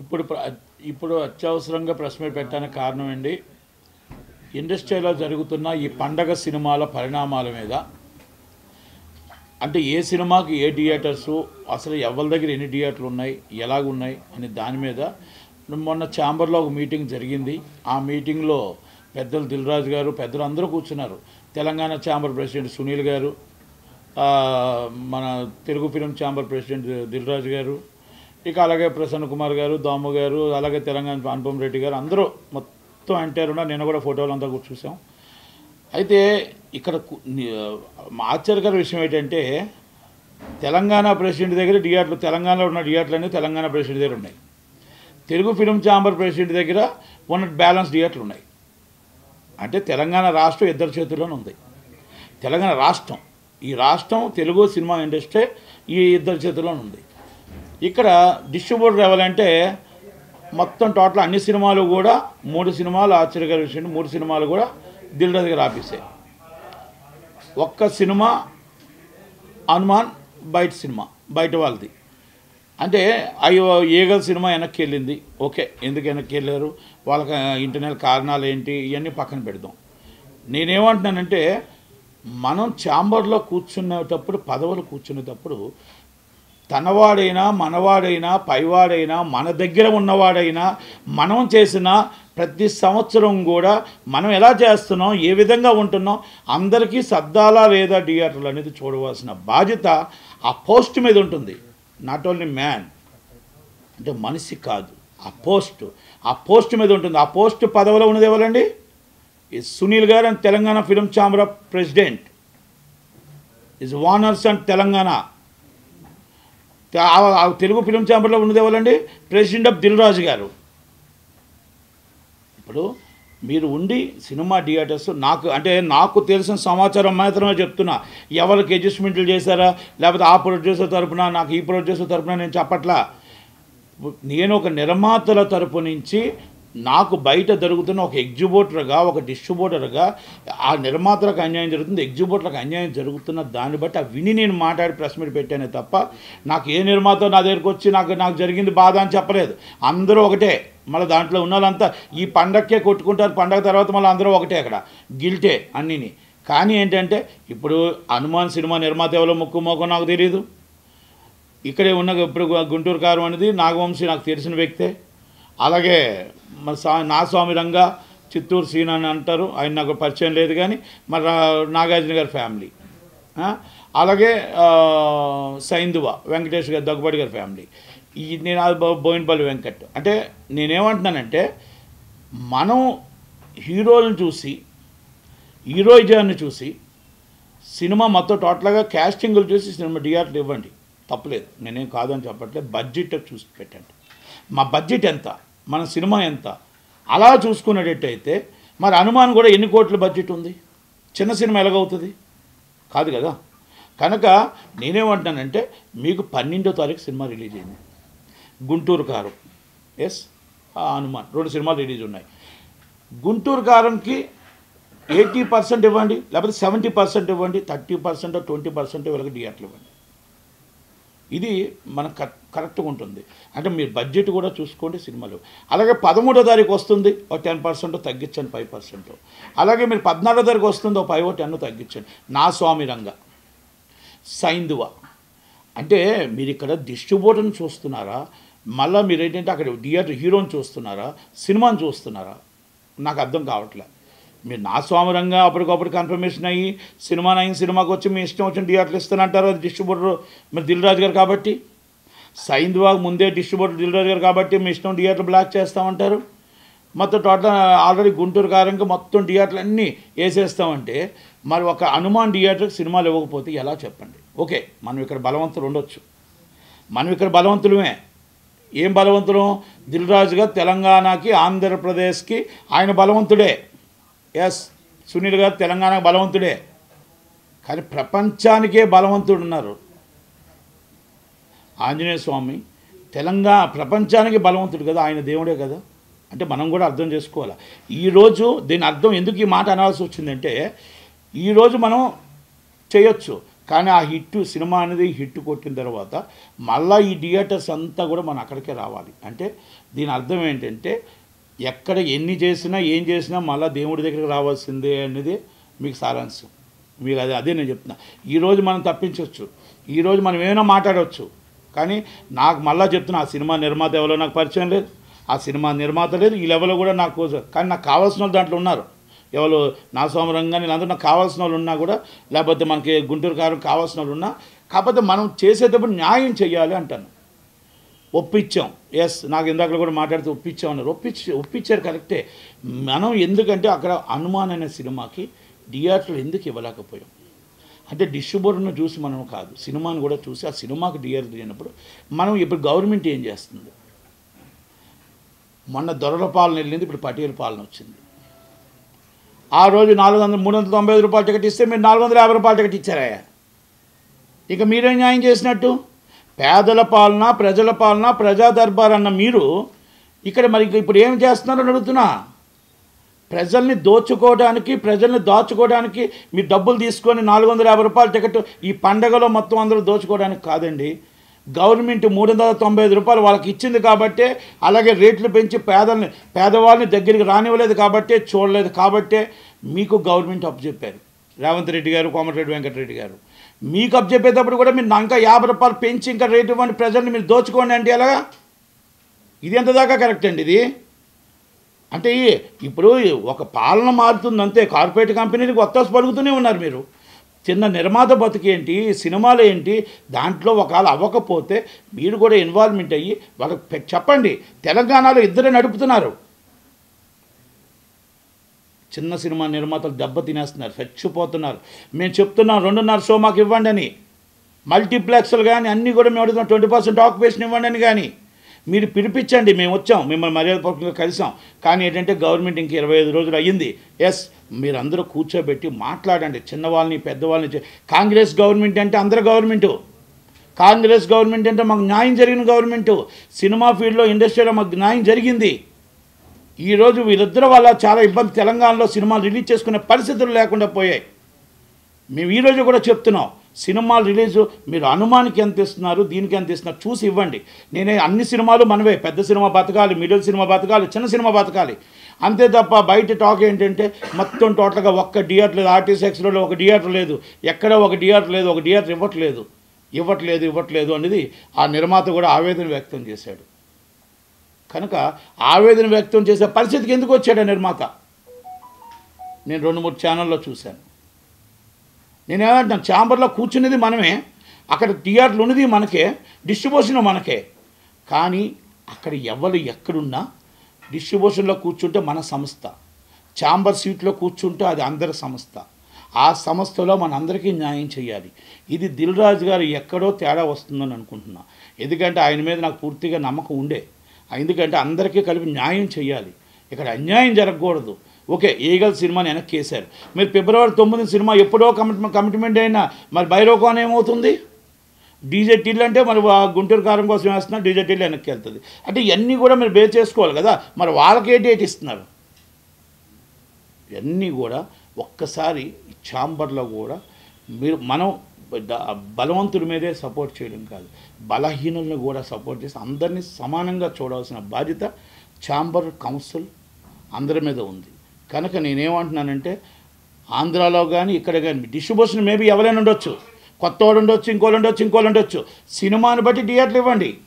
ఇప్పుడు ఇప్పుడు అత్యవసరంగా ప్రెస్ మీట్ పెట్టడానికి కారణం అండి ఇండస్ట్రీలో జరుగుతున్న ఈ పండగ సినిమాల పరిణామాల మీద. అంటే ఏ సినిమాకి ఏ థియేటర్స్ అసలు ఎవరి దగ్గర ఎన్ని థియేటర్లు ఉన్నాయి ఎలాగున్నాయి అని దాని మీద మొన్న ఛాంబర్లో ఒక మీటింగ్ జరిగింది. ఆ మీటింగ్లో పెద్దలు దిల్రాజు గారు పెద్దలు అందరూ కూర్చున్నారు. తెలంగాణ ఛాంబర్ ప్రెసిడెంట్ సునీల్ గారు మన Telugu film chamber president Dilraju గారు ఇక అలాగే ప్రసన్న కుమార్ గారు దాము గారు అలాగే తెలంగాణ అనుపమ్ రెడ్డి గారు అందరూ మొత్తం అంటారు నేను కూడా ఫోటోలు అంతా కూడా చూసాం అయితే ఇక్కడ ఆశ్చర్యకర విషయం ఏంటంటే తెలంగాణ ప్రెసిడెంట్ దగ్గర డిఆర్లు తెలంగాణలో ఉన్న థియేటర్లు అన్నీ తెలంగాణ ప్రెసిడెంట్ దగ్గర ఉన్నాయి. తెలుగు ఫిలిం ఛాంబర్ ప్రెసిడెంట్ దగ్గర ఉన్న బ్యాలెన్స్ థియేటర్లు ఉన్నాయి. అంటే తెలంగాణ రాష్ట్రం ఇద్దరి చేతుల్లోనే ఉంది. తెలంగాణ రాష్ట్రం ఈ రాష్ట్రం తెలుగు సినిమా ఇండస్ట్రీ ఈ ఇద్దరి చేతుల్లోనే ఉంది. ఇక్కడ డిస్ట్రిబ్యూటర్ ఎవరంటే మొత్తం టోటల్ అన్ని సినిమాలు కూడా మూడు సినిమాలు ఆశ్చర్యకర విషయం మూడు సినిమాలు కూడా దిల్ రాజు గారు ఆపేసాయి ఒక్క సినిమా హనుమాన్ బయట సినిమా బయట వాళ్ళది. అంటే అయ్యో ఏగల్ సినిమా వెనక్కి వెళ్ళింది. ఓకే ఎందుకు వెనక్కి వెళ్ళారు? వాళ్ళకి ఇంటర్నల్ కారణాలు ఏంటి? ఇవన్నీ పక్కన పెడదాం. నేనేమంటున్నానంటే మనం ఛాంబర్లో కూర్చునేటప్పుడు పదవులు కూర్చునేటప్పుడు తనవాడైనా మనవాడైనా పైవాడైనా మన దగ్గర ఉన్నవాడైనా మనం చేసిన ప్రతి సంవత్సరం కూడా మనం ఎలా చేస్తున్నాం ఏ విధంగా ఉంటున్నాం అందరికీ సర్దాలా లేదా థియేటర్లు అనేది చూడవలసిన బాధ్యత ఆ పోస్ట్ మీద ఉంటుంది. నాట్ ఓన్లీ మ్యాన్ అంటే మనిషి కాదు ఆ పోస్ట్ ఆ పోస్ట్ మీద ఉంటుంది. ఆ పోస్ట్ పదవిలో ఉన్నది ఎవరండి? ఈ సునీల్ గారు and Telangana film chamber of president. Is owners and Telangana. Telugu film ఛాంబర్లో ఉన్నది ఎవరండి? ప్రెసిడెంట్ ఆఫ్ దిల్ రాజు గారు. ఇప్పుడు మీరు ఉండి సినిమా థియేటర్స్ నాకు అంటే నాకు తెలిసిన సమాచారం మాత్రమే చెప్తున్నా. ఎవరికి అడ్జస్ట్మెంట్లు చేశారా? లేకపోతే ఆ ప్రొడ్యూసర్ తరపున నాకు ఈ ప్రొడ్యూసర్ తరపున నేను చెప్పట్లా? నేను ఒక నిర్మాతల తరపు నుంచి నాకు బయట జరుగుతున్న ఒక ఎగ్జిబ్యూటర్గా ఒక డిస్ట్రిబ్యూటర్గా ఆ నిర్మాతలకు అన్యాయం జరుగుతుంది ఎగ్జిబ్యూటర్లకు అన్యాయం జరుగుతున్న దాన్ని బట్టి ఆ విని నేను మాట్లాడి ప్రెస్ మీట్ పెట్టానే తప్ప నాకు ఏ నిర్మాత నా దగ్గరికి వచ్చి నాకు నాకు జరిగింది బాధ అని చెప్పలేదు. అందరూ ఒకటే. మళ్ళీ దాంట్లో ఉన్న వాళ్ళంతా ఈ పండగకే కొట్టుకుంటారు పండగ తర్వాత మళ్ళీ అందరూ ఒకటే అక్కడ. గిల్టే అన్నీని. కానీ ఏంటంటే ఇప్పుడు హనుమాన్ సినిమా నిర్మాత ఎవరో ముక్కు మోకో నాకు తెలియదు ఇక్కడే ఉన్న ఇప్పుడు గుంటూరు కారం అనేది నాగవంశీ నాకు తెలిసిన వ్యక్తే. అలాగే మన స్వా నా స్వామి రంగా చిత్తూరు సీన్ అని అంటారు. ఆయన నాకు పరిచయం లేదు కానీ మరి నాగార్జున గారి ఫ్యామిలీ. అలాగే సైందువ వెంకటేష్ గారి దగ్గుబాటి గారి ఫ్యామిలీ. ఈ నేను బోయినపల్లి వెంకట్. అంటే నేనేమంటున్నానంటే మనం హీరోలను చూసి హీరోయిజాన్ని చూసి సినిమా మొత్తం టోటల్గా క్యాస్టింగ్లు చూసి సినిమా థియేటర్లు ఇవ్వండి. తప్పలేదు. నేనేం కాదని చెప్పట్లేదు. బడ్జెట్ చూసి పెట్టండి. మా బడ్జెట్ ఎంత? మన సినిమా ఎంత? అలా చూసుకునేటట్టయితే మరి అనుమాన్ కూడా ఎన్ని కోట్ల బడ్జెట్ ఉంది? చిన్న సినిమా ఎలాగవుతుంది? కాదు కదా. కనుక నేనేమంటున్నానంటే మీకు పన్నెండో తారీఖు సినిమా రిలీజ్ అయింది. గుంటూరు కారం. ఎస్ హనుమాన్. రెండు సినిమాలు రిలీజ్ ఉన్నాయి. గుంటూరు కారంకి ఎయిటీ పర్సెంట్ ఇవ్వండి లేకపోతే సెవెంటీ పర్సెంట్ ఇవ్వండి థర్టీ పర్సెంట్ ట్వంటీ పర్సెంట్ వీళ్ళకి థియేటర్లు ఇవ్వండి. ఇది మనకు కరెక్ట్ కరెక్ట్గా ఉంటుంది. అంటే మీరు బడ్జెట్ కూడా చూసుకోండి సినిమాలు. అలాగే పదమూడో తారీఖు వస్తుంది ఒక టెన్ పర్సెంట్ తగ్గించండి ఫైవ్ పర్సెంట్. అలాగే మీరు పద్నాలుగో తారీఖు వస్తుంది ఒక ఫైవ్ టెన్ తగ్గించండి. నా స్వామి రంగ. సైందువ అంటే మీరు ఇక్కడ డిస్ట్రిబ్యూటర్ని చూస్తున్నారా? మళ్ళీ మీరు ఏంటంటే అక్కడ థియేటర్ హీరోని చూస్తున్నారా? సినిమాని చూస్తున్నారా? నాకు అర్థం కావట్లే. మీరు నా స్వామిరంగా అప్పటికప్పుడు కన్ఫర్మేషన్ అయ్యి సినిమా నైన్ సినిమాకి వచ్చి మీ ఇష్టం వచ్చిన థియేటర్లు ఇస్తానంటారు అది డిస్ట్రిబ్యూటర్ మరి దిల్ రాజు గారు కాబట్టి? సైంద్వాగ్ ముందే డిస్ట్రిబ్యూటర్ దిల్ రాజు గారు కాబట్టి మీ ఇష్టం థియేటర్ బ్లాక్ చేస్తామంటారు. మొత్తం టోటల్ ఆల్రెడీ గుంటూరు కారంగా మొత్తం థియేటర్లు అన్నీ వేసేస్తామంటే మరి ఒక హనుమాన్ థియేటర్కి సినిమాలు ఇవ్వకపోతే ఎలా చెప్పండి? ఓకే మనం ఇక్కడ బలవంతులు ఉండొచ్చు. మనం ఇక్కడ బలవంతులమే. ఏం బలవంతులం? దిల్ తెలంగాణకి ఆంధ్రప్రదేశ్కి ఆయన బలవంతుడే. ఎస్ సునీల్ గారు తెలంగాణ బలవంతుడే. కానీ ప్రపంచానికే బలవంతుడు ఉన్నారు ఆంజనేయ స్వామి తెలంగాణ ప్రపంచానికి బలవంతుడు కదా ఆయన దేవుడే కదా? అంటే మనం కూడా అర్థం చేసుకోవాలి? ఈరోజు దీని అర్థం ఎందుకు ఈ మాట అనాల్సి వచ్చిందంటే ఈరోజు మనం చేయొచ్చు. కానీ ఆ హిట్ సినిమా అనేది హిట్ కొట్టిన తర్వాత మళ్ళీ ఈ థియేటర్స్ అంతా కూడా మనం అక్కడికే రావాలి. అంటే దీని అర్థం ఏంటంటే ఎక్కడ ఎన్ని చేసినా ఏం చేసినా మళ్ళీ దేవుడి దగ్గరికి రావాల్సిందే అనేది మీకు సారాంశం. మీరు అదే అదే నేను చెప్తున్నా. ఈరోజు మనం తప్పించవచ్చు ఈరోజు మనం ఏమైనా మాట్లాడవచ్చు కానీ నాకు మళ్ళీ చెప్తున్నా ఆ సినిమా నిర్మాత ఎవరో నాకు పరిచయం లేదు. ఆ సినిమా నిర్మాత లేదు. ఈ లెవెల్లో కూడా నాకు కానీ నాకు కావాల్సిన వాళ్ళు దాంట్లో ఉన్నారు. ఎవరు నా సోమరంగా వీళ్ళందరూ నాకు కావాల్సిన వాళ్ళు ఉన్నా కూడా లేకపోతే మనకి గుంటూరు కారం కావాల్సిన వాళ్ళు ఉన్నా కాకపోతే మనం చేసేటప్పుడు న్యాయం చేయాలి అంటాను. ఒప్పించాం. ఎస్ నాకు ఇందాక కూడా మాట్లాడితే ఒప్పించాం అన్నారు. ఒప్పించి ఒప్పించారు కరెక్టే. మనం ఎందుకంటే అక్కడ హనుమాన్ అనే సినిమాకి థియేటర్లు ఎందుకు ఇవ్వలేకపోయాం? అంటే డిస్ట్రిబ్యూటర్ను చూసి మనం కాదు సినిమాను కూడా చూసి ఆ సినిమాకి థియేటర్ లేనప్పుడు మనం ఇప్పుడు గవర్నమెంట్ ఏం చేస్తుంది? మొన్న దొరల పాలన వెళ్ళింది ఇప్పుడు పటేల్ పాలన వచ్చింది. ఆ రోజు నాలుగు వందల మూడు వందల తొంభై ఐదు రూపాయల టికెట్ ఇస్తే మీరు నాలుగు వందల యాభై రూపాయల టికెట్ ఇచ్చారయ్యా ఇక మీరేం న్యాయం చేసినట్టు? పేదల పాలన ప్రజల పాలన ప్రజా దర్బార్ అన్న మీరు ఇక్కడ మరి ఇప్పుడు ఏం చేస్తున్నారని అడుగుతున్నా. ప్రజల్ని దోచుకోవడానికి ప్రజల్ని దాచుకోవడానికి మీరు డబ్బులు తీసుకొని నాలుగు వందల యాభై రూపాయల టికెట్ ఈ పండగలో మొత్తం అందరూ దోచుకోవడానికి కాదండి. గవర్నమెంట్ మూడు వందల తొంభై ఐదు రూపాయలు వాళ్ళకి ఇచ్చింది కాబట్టే అలాగే రేట్లు పెంచి పేదల్ని పేదవాళ్ళని దగ్గరికి రానివ్వలేదు కాబట్టే చూడలేదు కాబట్టే మీకు గవర్నమెంట్ అప్పు చెప్పారు. రేవంత్ రెడ్డి గారు కోమటిరెడ్డి వెంకటరెడ్డి గారు. మీకు అప్పు చెప్పేటప్పుడు కూడా మీరు ఇంకా యాభై రూపాయలు పెంచి ఇంకా రేటు ఇవ్వండి ప్రజల్ని మీరు దోచుకోండి అంటే ఎలాగా? ఇది ఎంత దాకా కరెక్ట్ అండి ఇది? అంటే ఇప్పుడు ఒక పాలన మారుతుంది అంతే. కార్పొరేట్ కంపెనీలకు ఒత్తాసు పలుకుతూనే ఉన్నారు మీరు. చిన్న నిర్మాత బతుకేంటి సినిమాలు ఏంటి దాంట్లో ఒకవేళ అవ్వకపోతే మీరు కూడా ఇన్వాల్వ్మెంట్ అయ్యి వాళ్ళకి చెప్పండి. తెలంగాణలో ఇద్దరే నడుపుతున్నారు. చిన్న సినిమా నిర్మాతలు దెబ్బ తినేస్తున్నారు చచ్చిపోతున్నారు. మేము చెప్తున్నాం రెండున్నర షో మాకు ఇవ్వండి అని. మల్టీప్లెక్స్లు కానీ అన్నీ కూడా మేము అడుగుతున్నాం ట్వంటీ పర్సెంట్ ఆక్యుపేషన్ ఇవ్వండి అని కానీ. మీరు పిలిపించండి మేము వచ్చాం మిమ్మల్ని మర్యాదపూర్వకంగా కలిసాం. కానీ ఏంటంటే గవర్నమెంట్ ఇంక ఇరవై ఐదు రోజులు అయ్యింది. ఎస్ మీరందరూ కూర్చోబెట్టి మాట్లాడండి. చిన్నవాళ్ళని పెద్దవాళ్ళని కాంగ్రెస్ గవర్నమెంట్ అంటే అందరు గవర్నమెంటు. కాంగ్రెస్ గవర్నమెంట్ అంటే మాకు న్యాయం జరిగిన గవర్నమెంటు. సినిమా ఫీల్డ్లో ఇండస్ట్రీలో మాకు న్యాయం జరిగింది. ఈరోజు వీరిద్దరు వల్ల చాలా ఇబ్బంది. తెలంగాణలో సినిమాలు రిలీజ్ చేసుకునే పరిస్థితులు లేకుండా పోయాయి. మేము ఈరోజు కూడా చెప్తున్నాం సినిమాలు రిలీజ్ మీరు అనుమానికి ఎంత ఇస్తున్నారు దీనికి ఎంత ఇస్తున్నారు చూసి ఇవ్వండి. నేనే అన్ని సినిమాలు మనవే పెద్ద సినిమా బతకాలి మిడిల్ సినిమా బతకాలి చిన్న సినిమా బతకాలి. అంతే తప్ప బయట టాక్ ఏంటంటే మొత్తం టోటల్గా ఒక్క థియేటర్ లేదు ఆర్టీసీఎక్స్లో ఒక థియేటర్ లేదు ఎక్కడ ఒక థియేటర్ లేదు ఒక థియేటర్ ఇవ్వట్లేదు. ఇవ్వట్లేదు ఇవ్వట్లేదు అనేది ఆ నిర్మాత కూడా ఆవేదన వ్యక్తం చేశాడు. కనుక ఆవేదన వ్యక్తం చేసే పరిస్థితికి ఎందుకు వచ్చాడు నిర్మాత నేను రెండు మూడు ఛానల్లో చూశాను. నేనేమంటాను ఛాంబర్లో కూర్చునేది మనమే అక్కడ థియేటర్లు ఉన్నది మనకే డిస్ట్రిబ్యూషన్ మనకే. కానీ అక్కడ ఎవరు ఎక్కడున్నా డిస్ట్రిబ్యూషన్లో కూర్చుంటే మన సంస్థ. ఛాంబర్ సీట్లో కూర్చుంటే అది అందరి సంస్థ. ఆ సంస్థలో మనందరికీ న్యాయం చేయాలి. ఇది దిల్ రాజు గారు ఎక్కడో తేడా వస్తుందని అనుకుంటున్నా. ఎందుకంటే ఆయన మీద నాకు పూర్తిగా నమ్మకం ఉండే. ఎందుకంటే అందరికీ కలిపి న్యాయం చేయాలి. ఇక్కడ అన్యాయం జరగకూడదు. ఓకే ఈగల్ సినిమాని వెనక్కి వేశారు మీరు ఫిబ్రవరి తొమ్మిది సినిమా ఎప్పుడో కమిట్మెంట్ కమిట్మెంట్ అయినా మరి బైరోకాన్ ఏమవుతుంది? డీజే టిల్ అంటే మరి గుంటూరు కారం కోసం వేస్తున్నా డీజే టిల్ వెనక్కి వెళ్తుంది. అంటే ఇవన్నీ కూడా మీరు బేర్ చేసుకోవాలి కదా. మరి వాళ్ళకి ఏ డేట్ ఇస్తున్నారు? ఇవన్నీ కూడా ఒక్కసారి ఛాంబర్లో కూడా మీరు మనం బలవంతుడి మీదే సపోర్ట్ చేయడం కాదు. బలహీనులను కూడా సపోర్ట్ చేసి అందరినీ సమానంగా చూడాల్సిన బాధ్యత ఛాంబర్ కౌన్సిల్ అందరి మీద ఉంది. కనుక నేనేమంటున్నానంటే ఆంధ్రాలో కానీ ఇక్కడ కానీ డిస్ట్రిబ్యూషన్ మేబీ ఎవరైనా ఉండొచ్చు. కొత్త వాడు ఉండొచ్చు ఇంకోళ్ళు ఉండొచ్చు ఇంకోళ్ళు ఉండొచ్చు. సినిమాని బట్టి థియేటర్లు ఇవ్వండి.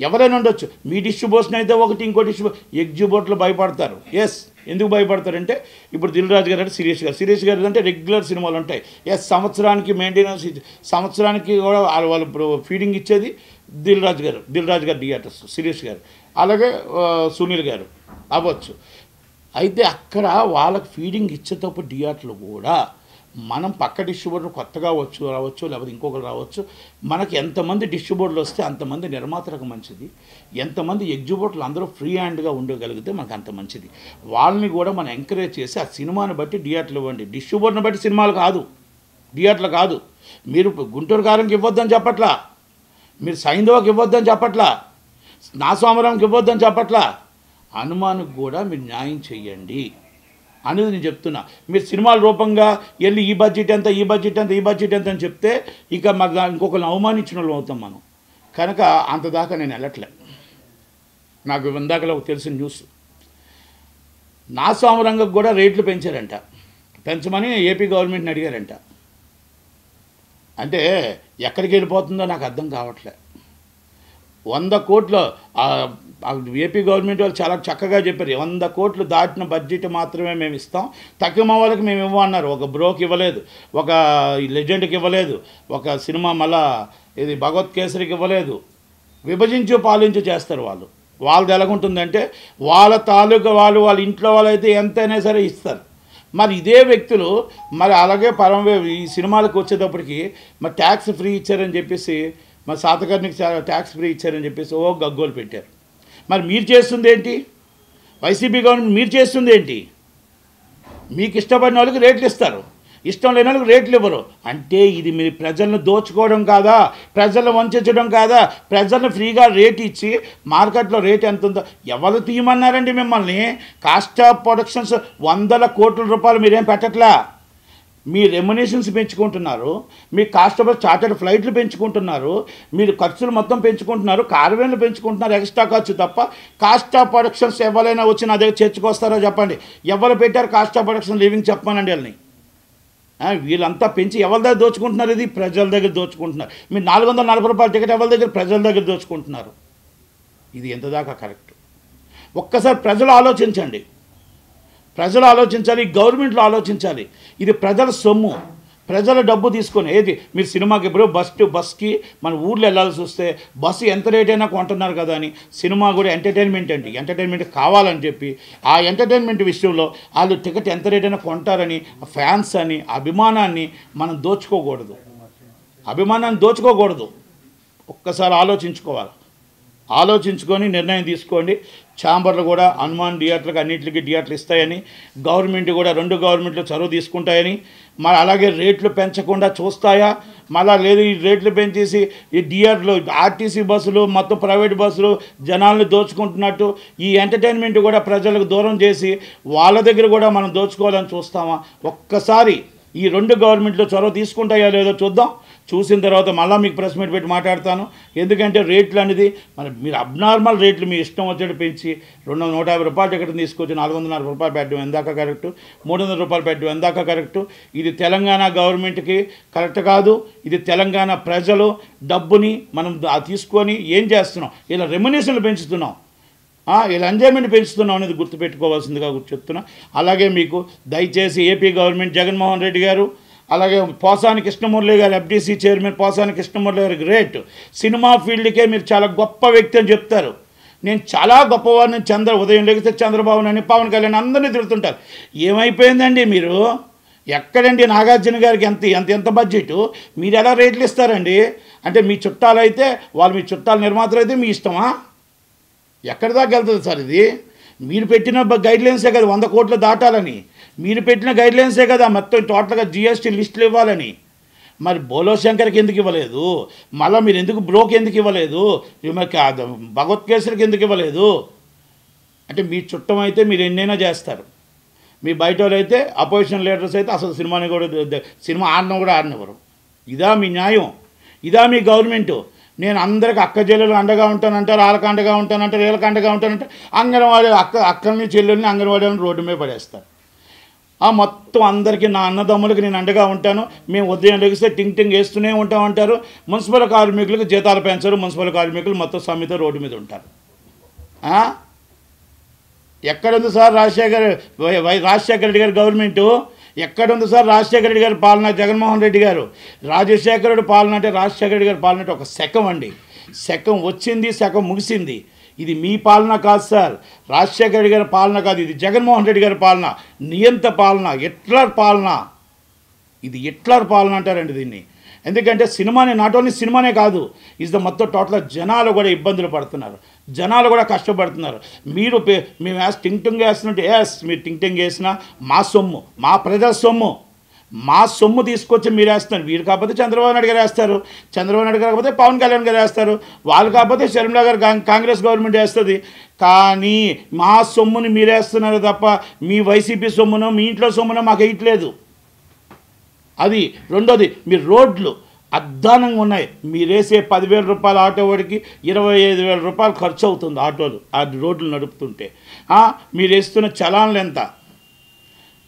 ఎవరైనా ఉండొచ్చు. మీ డిస్ట్రిబ్యూషన్ అయితే ఒకటి ఇంకో డిస్ట్రిబ్యూ ఎగ్జిబ్యూటర్లు భయపడతారు. ఎస్ ఎందుకు భయపడతారంటే ఇప్పుడు దిల్ రాజు గారు అంటే సిరీష్ గారు. సిరీష్ గారు అంటే రెగ్యులర్ సినిమాలు ఉంటాయి. ఎస్ సంవత్సరానికి మెయింటెనెన్స్ సంవత్సరానికి కూడా వాళ్ళు ఇప్పుడు ఫీడింగ్ ఇచ్చేది దిల్ రాజు గారు. దిల్ రాజు గారు థియేటర్స్ సిరీష్ గారు. అలాగే సునీల్ గారు. అవ్వచ్చు. అయితే అక్కడ వాళ్ళకి ఫీడింగ్ ఇచ్చేటప్పుడు థియేటర్లు కూడా మనం పక్క డిస్ట్రిబ్యూటర్ కొత్తగా వచ్చు రావచ్చు లేకపోతే ఇంకొకరు రావచ్చు మనకి ఎంతమంది డిస్ట్రిబ్యూటర్లు వస్తే అంతమంది నిర్మాతలకు మంచిది. ఎంతమంది ఎగ్జిబ్యూటర్లు అందరూ ఫ్రీ హ్యాండ్గా ఉండగలిగితే మనకు అంత మంచిది. వాళ్ళని కూడా మనం ఎంకరేజ్ చేసి ఆ సినిమాని బట్టి థియేటర్లు ఇవ్వండి. డిస్ట్రిబ్యూటర్ని బట్టి సినిమాలు కాదు. థియేటర్లు కాదు. మీరు గుంటూరు కారంకి ఇవ్వద్దని చెప్పట్లా. మీరు సైంధవకి ఇవ్వద్దని చెప్పట్లా. నా సోమరంకి ఇవ్వద్దని చెప్పట్లా. హనుమానికి కూడా మీరు న్యాయం చెయ్యండి. అనేది నేను చెప్తున్నా. మీరు సినిమాల రూపంగా వెళ్ళి ఈ బడ్జెట్ ఎంత ఈ బడ్జెట్ ఎంత ఈ బడ్జెట్ ఎంత అని చెప్తే ఇక మాకు ఇంకొకరిని అవమానించిన వాళ్ళు అవుతాం మనం. కనుక అంత దాకా నేను వెళ్ళట్లే. నాకు ఇందాకలో ఒక తెలిసిన న్యూస్. నా రంగం కూడా రేట్లు పెంచారంట. పెంచమని ఏపీ గవర్నమెంట్ని అడిగారంట. అంటే ఎక్కడికి వెళ్ళిపోతుందో నాకు అర్థం కావట్లే. వంద కోట్లు ఏపీ గవర్నమెంట్ వాళ్ళు చాలా చక్కగా చెప్పారు వంద కోట్లు దాటిన బడ్జెట్ మాత్రమే మేము ఇస్తాం తక్కువ వాళ్ళకి మేము ఇవ్వమన్నారు ఒక బ్రోకి ఇవ్వలేదు ఒక లెజెండ్కి ఇవ్వలేదు ఒక సినిమా మళ్ళా ఇది భగవత్ కేసరికి ఇవ్వలేదు. విభజించు పాలించు చేస్తారు వాళ్ళు. వాళ్ళది ఎలాగుంటుందంటే వాళ్ళ తాలూకా వాళ్ళు వాళ్ళ ఇంట్లో వాళ్ళైతే ఎంతైనా సరే ఇస్తారు. మరి ఇదే వ్యక్తులు మరి అలాగే పరమ ఈ సినిమాలకు వచ్చేటప్పటికి మరి ట్యాక్స్ ఫ్రీ ఇచ్చారని చెప్పేసి మరి శాతకర్ణికి ట్యాక్స్ ఫ్రీ ఇచ్చారని చెప్పేసి ఓ గగ్గోలు పెట్టారు. మరి మీరు చేస్తుంది ఏంటి వైసీపీ గవర్నమెంట్ మీరు చేస్తుంది ఏంటి మీకు ఇష్టపడిన వాళ్ళకి రేట్లు ఇస్తారు. ఇష్టం లేని వాళ్ళకి రేట్లు ఇవ్వరు. అంటే ఇది మీరు ప్రజలను దోచుకోవడం కాదా? ప్రజలను వంచడం కాదా? ప్రజలను ఫ్రీగా రేట్ ఇచ్చి మార్కెట్లో రేట్ ఎంత ఉందో ఎవరు తీయమన్నారండి మిమ్మల్ని? కాస్ట్ ఆఫ్ ప్రొడక్షన్స్ వందల కోట్ల రూపాయలు మీరేం పెట్టట్లా? మీ రెమ్యునేషన్స్ పెంచుకుంటున్నారు మీ కాస్ట్ ఆఫ్ చార్టెడ్ ఫ్లైట్లు పెంచుకుంటున్నారు మీరు ఖర్చులు మొత్తం పెంచుకుంటున్నారు కార్వేన్లు పెంచుకుంటున్నారు ఎక్స్ట్రా ఖర్చు తప్ప కాస్ట్ ఆఫ్ ప్రొడక్షన్స్ ఎవరైనా వచ్చి నా దగ్గర చేర్చుకొస్తారో చెప్పండి. ఎవరు పెట్టారు కాస్ట్ ఆఫ్ ప్రొడక్షన్ లివింగ్ చెప్పమనండి వాళ్ళని. వీళ్ళంతా పెంచి ఎవరి దగ్గర దోచుకుంటున్నారు ఇది? ప్రజల దగ్గర దోచుకుంటున్నారు. మీరు నాలుగు వందల నలభై రూపాయల టికెట్ ఎవరి దగ్గర? ప్రజల దగ్గర దోచుకుంటున్నారు. ఇది ఎంత దాకా కరెక్ట్? ఒక్కసారి ప్రజలు ఆలోచించండి. ప్రజలు ఆలోచించాలి గవర్నమెంట్లో ఆలోచించాలి. ఇది ప్రజల సొమ్ము. ప్రజల డబ్బు తీసుకొని ఏది? మీరు సినిమాకి ఇప్పుడు బస్ టు బస్కి మన ఊర్లో వెళ్ళాల్సి వస్తే బస్సు ఎంత రేట్ అయినా కొంటున్నారు కదా అని సినిమా కూడా ఎంటర్టైన్మెంట్ అండి. ఎంటర్టైన్మెంట్ కావాలని చెప్పి ఆ ఎంటర్టైన్మెంట్ విషయంలో వాళ్ళు టికెట్ ఎంత రేట్ అయినా కొంటారని ఫ్యాన్స్ అని అభిమానాన్ని మనం దోచుకోకూడదు. అభిమానాన్ని దోచుకోకూడదు. ఒక్కసారి ఆలోచించుకోవాలి. ఆలోచించుకొని నిర్ణయం తీసుకోండి. ఛాంబర్లు కూడా హనుమాన్ థియేటర్లకు అన్నింటికి థియేటర్లు ఇస్తాయని గవర్నమెంట్ కూడా రెండు గవర్నమెంట్లు చొరవ తీసుకుంటాయని మరి అలాగే రేట్లు పెంచకుండా చూస్తాయా? మళ్ళా లేదు ఈ రేట్లు పెంచేసి ఈ థియేటర్లు ఆర్టీసీ బస్సులు మొత్తం ప్రైవేట్ బస్సులు జనాల్ని దోచుకుంటున్నట్టు ఈ ఎంటర్టైన్మెంట్ కూడా ప్రజలకు దూరం చేసి వాళ్ళ దగ్గర కూడా మనం దోచుకోవాలని చూస్తామా? ఒక్కసారి ఈ రెండు గవర్నమెంట్లు చొరవ తీసుకుంటాయా లేదో చూద్దాం. చూసిన తర్వాత మళ్ళీ మీకు ప్రెస్ మీట్ పెట్టి మాట్లాడతాను. ఎందుకంటే రేట్లు అనేది మరి మీరు అబ్నార్మల్ రేట్లు మీ ఇష్టం వచ్చేట్టు పెంచి రెండు వందల నూట యాభై రూపాయలు టికెట్ తీసుకొచ్చి నాలుగు వందల నలభై రూపాయలు పెట్టడం ఎందాక కరెక్ట్? మూడు వందల రూపాయలు పెట్టడం ఎందాక కరెక్ట్? ఇది తెలంగాణ గవర్నమెంట్కి కరెక్ట్ కాదు. ఇది తెలంగాణ ప్రజలు డబ్బుని మనం తీసుకొని ఏం చేస్తున్నాం? ఇలా రెమ్యునేషన్లు పెంచుతున్నాం. ఇలా ఎంజాయ్మెంట్ పెంచుతున్నాం అనేది గుర్తుపెట్టుకోవాల్సిందిగా గుర్తు చెప్తున్నా. అలాగే మీకు దయచేసి ఏపీ గవర్నమెంట్ జగన్మోహన్ రెడ్డి గారు అలాగే పోసాని కృష్ణమురళి గారు ఎఫ్డీసీ చైర్మన్ పోసాని కృష్ణమురళి గారు గ్రేట్ సినిమా ఫీల్డ్కే మీరు చాలా గొప్ప వ్యక్తి అని చెప్తారు. నేను చాలా గొప్పవాడిని చంద్ర ఉదయం లేకపోతే చంద్రబాబు అని పవన్ కళ్యాణ్ అందరినీ తిడుతుంటారు. ఏమైపోయిందండి మీరు? ఎక్కడండి నాగార్జున గారికి ఎంత ఎంత ఎంత బడ్జెట్ మీరు ఎలా రేట్లు ఇస్తారండి? అంటే మీ చుట్టాలు అయితే వాళ్ళు మీ చుట్టాల నిర్మాతలు అయితే మీ ఇష్టమా? ఎక్కడి దాకా వెళ్తుంది సార్ ఇది? మీరు పెట్టిన గైడ్లైన్సే కదా వంద కోట్లు దాటాలని. మీరు పెట్టిన గైడ్లైన్సే కదా మొత్తం టోటల్గా జిఎస్టీ లిస్టులు ఇవ్వాలని. మరి బోలో శంకర్కి ఎందుకు ఇవ్వలేదు? మళ్ళీ మీరు ఎందుకు బ్రోకి ఎందుకు ఇవ్వలేదు? మరి ఎందుకు ఇవ్వలేదు? అంటే మీ చుట్టం అయితే మీరు ఎన్నైనా చేస్తారు. మీ బయట వాళ్ళు అయితే అపోజిషన్ లీడర్స్ అయితే అసలు సినిమాని కూడా సినిమా ఆడడం కూడా ఆడినవరు ఇదా మీ న్యాయం. ఇదా మీ గవర్నమెంటు నేను అందరికి అక్క చెల్లెలు అండగా ఉంటానంటారు వాళ్ళకి అండగా ఉంటానంటారు వీళ్ళకి అండగా ఉంటానంటారు అంగన్వాడీ అక్క అక్కల్ని చెల్లెల్ని అంగన్వాడీ రోడ్డు మీద పడేస్తారు. మొత్తం అందరికీ నా అన్నదమ్ములకి నేను అండగా ఉంటాను. మేము ఉదయం లెగిస్తే టింగ్ టింగ్ వేస్తూనే ఉంటామంటారు మున్సిపల్ కార్మికులకు జీతాలు పెంచరు. మున్సిపల్ కార్మికులు మొత్తం సమిత రోడ్డు మీద ఉంటారు. ఎక్కడుంది sir Rajasekhar Y- Y- Rajasekhara Reddy గారి గవర్నమెంటు? ఎక్కడుంది సార్ రాజశేఖర రెడ్డి గారి పాలన? జగన్మోహన్ రెడ్డి గారు. రాజశేఖరుడు పాలన అంటే రాజశేఖర రెడ్డి గారి పాలన అంటే ఒక శకం అండి. శకం వచ్చింది శకం ముగిసింది. ఇది మీ పాలన కాదు సార్. రాజశేఖర రెడ్డి గారి పాలన కాదు ఇది జగన్మోహన్ రెడ్డి గారి పాలన. నియంత పాలన ఎట్లర్ పాలన. ఇది ఎట్లర్ పాలన అంటారండి దీన్ని. ఎందుకంటే సినిమాని నాట్ ఓన్లీ సినిమానే కాదు ఇస్ ద మొత్తం టోటల్ జనాలు కూడా ఇబ్బందులు పడుతున్నారు. జనాలు కూడా కష్టపడుతున్నారు. మీరు పే- మేము వేసి టింగ్ టింగ్ వేస్తున్నట్టు ఎస్ మీరు టింగ్ టింగ్ వేసినా మా సొమ్ము మా ప్రజల సొమ్ము. మా సొమ్ము తీసుకొచ్చి మీరు వేస్తున్నారు. వీరు కాకపోతే చంద్రబాబు నాయుడు గారు వేస్తారు. చంద్రబాబు నాయుడు కాకపోతే పవన్ కళ్యాణ్ గారు వేస్తారు. వాళ్ళు కాకపోతే షర్మిలా గారు కాంగ్రెస్ గవర్నమెంట్ వేస్తుంది. కానీ మా సొమ్ముని మీరేస్తున్నారు తప్ప మీ వైసీపీ సొమ్మునో మీ ఇంట్లో సొమ్మునో మాకు వేయట్లేదు అది రెండోది మీ రోడ్లు అద్దానంగా ఉన్నాయి. మీరేసే పదివేల రూపాయల ఆటో వాడికి ఇరవై ఐదు వేల రూపాయలు ఖర్చు అవుతుంది ఆటోలు. ఆ రోడ్లు నడుపుతుంటే. మీరు వేస్తున్న చలాన్లు ఎంత?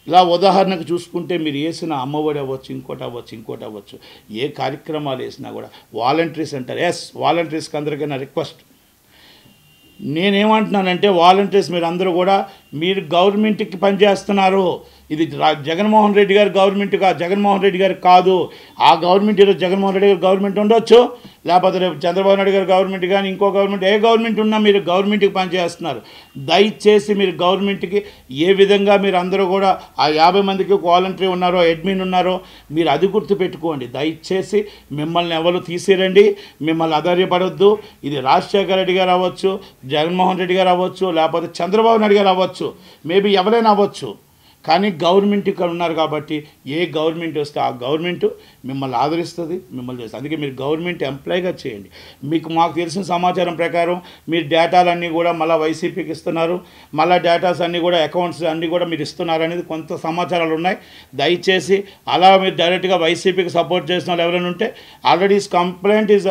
ఇలా ఉదాహరణకు చూసుకుంటే మీరు వేసిన అమ్మఒడి అవ్వచ్చు ఇంకోటి అవ్వచ్చు ఇంకోటి అవ్వచ్చు. ఏ కార్యక్రమాలు వేసినా కూడా వాలంటీర్స్ అంటారు. ఎస్ వాలంటీర్స్కి అందరికైనా రిక్వెస్ట్ నేనేమంటున్నానంటే వాలంటీర్స్ మీరు అందరూ కూడా మీరు గవర్నమెంట్కి పనిచేస్తున్నారు. ఇది జగన్మోహన్ రెడ్డి గారి గవర్నమెంట్ కా జగన్మోహన్ రెడ్డి గారికి కాదు. ఆ గవర్నమెంట్ ఈరోజు జగన్మోహన్ రెడ్డి గారి గవర్నమెంట్ ఉండొచ్చు. లేకపోతే రేపు చంద్రబాబు నాయుడు గారి గవర్నమెంట్ కానీ ఇంకో గవర్నమెంట్ ఏ గవర్నమెంట్ ఉన్నా మీరు గవర్నమెంట్కి పనిచేస్తున్నారు. దయచేసి మీరు గవర్నమెంట్కి ఏ విధంగా మీరు అందరూ కూడా ఆ యాభై మందికి వాలంటరీ ఉన్నారో అడ్మిన్ ఉన్నారో మీరు అది గుర్తు పెట్టుకోండి దయచేసి మిమ్మల్ని ఎవరు తీసిరండి మిమ్మల్ని అధైర్యపడొద్దు. ఇది రాజశేఖర రెడ్డి గారు అవ్వచ్చు జగన్మోహన్ రెడ్డి గారు అవ్వచ్చు లేకపోతే చంద్రబాబు నాయుడు గారు అవ్వచ్చు. మేబీ ఎవరైనా అవ్వచ్చు. కానీ గవర్నమెంట్ ఇక్కడ ఉన్నారు కాబట్టి ఏ గవర్నమెంట్ వస్తే ఆ గవర్నమెంట్ మిమ్మల్ని ఆదరిస్తుంది మిమ్మల్ని చేస్తుంది. అందుకే మీరు గవర్నమెంట్ ఎంప్లాయ్గా చేయండి. మీకు మాకు తెలిసిన సమాచారం ప్రకారం మీరు డేటాలన్నీ కూడా మళ్ళీ వైసీపీకి ఇస్తున్నారు. మళ్ళీ డేటాస్ అన్నీ కూడా అకౌంట్స్ అన్నీ కూడా మీరు ఇస్తున్నారు అనేది కొంత సమాచారాలు ఉన్నాయి. దయచేసి అలా మీరు డైరెక్ట్గా వైసీపీకి సపోర్ట్ చేసిన వాళ్ళు ఎవరైనా ఉంటే already complaint is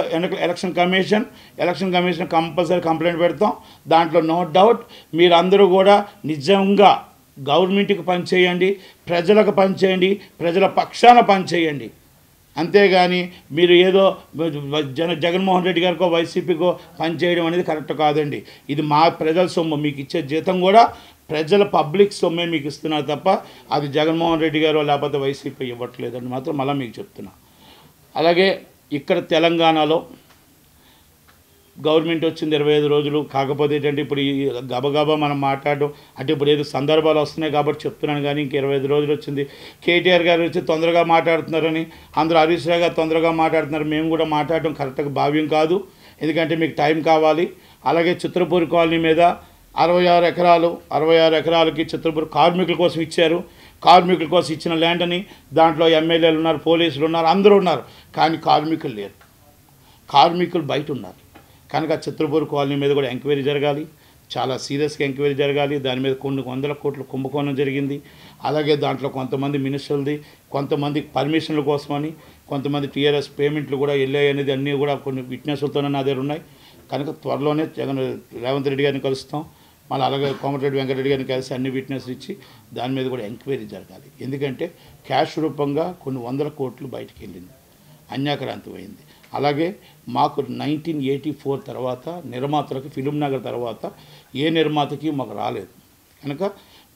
election commission election commission compulsory complaint పెడతాం. దాంట్లో నో డౌట్ మీరందరూ కూడా నిజంగా గవర్నమెంట్కి పనిచేయండి ప్రజలకు పనిచేయండి ప్రజల పక్షాన పనిచేయండి. అంతేగాని మీరు ఏదో జన జగన్మోహన్ రెడ్డి గారికో వైసీపీకో పనిచేయడం అనేది కరెక్ట్ కాదండి. ఇది మా ప్రజల సొమ్ము. మీకు ఇచ్చే జీతం కూడా ప్రజల పబ్లిక్ సొమ్మే మీకు ఇస్తున్నారు తప్ప అది జగన్మోహన్ రెడ్డి గారో లేకపోతే వైసీపీ ఇవ్వట్లేదని మాత్రం మళ్ళీ మీకు చెప్తున్నా. అలాగే ఇక్కడ తెలంగాణలో గవర్నమెంట్ వచ్చింది ఇరవై ఐదు రోజులు. కాకపోతే ఏంటంటే ఇప్పుడు ఈ గబగబా మనం మాట్లాడడం అంటే ఇప్పుడు ఏదో సందర్భాలు వస్తున్నాయి కాబట్టి చెప్తున్నాను కానీ ఇంక ఇరవై ఐదు రోజులు వచ్చింది. కేటీఆర్ గారు వచ్చి తొందరగా మాట్లాడుతున్నారని అందరూ హరీష్ రావు గారు తొందరగా మాట్లాడుతున్నారు. మేము కూడా మాట్లాడడం కరెక్ట్గా భావ్యం కాదు. ఎందుకంటే మీకు టైం కావాలి. అలాగే చిత్రపూర్ కాలనీ మీద అరవై ఆరు ఎకరాలు అరవై ఆరు ఎకరాలకి చిత్రపూర్ కార్మికుల కోసం ఇచ్చారు. కార్మికుల కోసం ఇచ్చిన ల్యాండ్ అని దాంట్లో ఎమ్మెల్యేలు ఉన్నారు పోలీసులు ఉన్నారు అందరూ ఉన్నారు. కానీ కార్మికులు లేరు. కార్మికులు బయట ఉన్నారు. కనుక చిత్రపూర్ కాలనీ మీద కూడా ఎంక్వైరీ జరగాలి. చాలా సీరియస్గా ఎంక్వైరీ జరగాలి. దాని మీద కొన్ని వందల కోట్లు కుంభకోణం జరిగింది. అలాగే దాంట్లో కొంతమంది మినిస్టర్లది కొంతమంది పర్మిషన్ల కోసమని కొంతమంది టీఆర్ఎస్ పేమెంట్లు కూడా వెళ్ళాయి అనేది అన్నీ కూడా కొన్ని విట్నెస్లతోనే నా దగ్గర ఉన్నాయి. కనుక త్వరలోనే జగన్ రేవంత్ రెడ్డి గారిని కలుస్తాం. మళ్ళీ అలాగే కోమటిరెడ్డి వెంకటరెడ్డి గారిని కలిసి అన్ని విట్నెస్లు ఇచ్చి దాని మీద కూడా ఎంక్వైరీ జరగాలి. ఎందుకంటే క్యాష్ రూపంగా కొన్ని వందల కోట్లు బయటికి వెళ్ళింది. అయింది అలాగే మాకు నైన్టీన్ ఎయిటీ ఫోర్ తర్వాత నిర్మాతలకు ఫిలిం నగర్ తర్వాత ఏ నిర్మాతకి మాకు రాలేదు. కనుక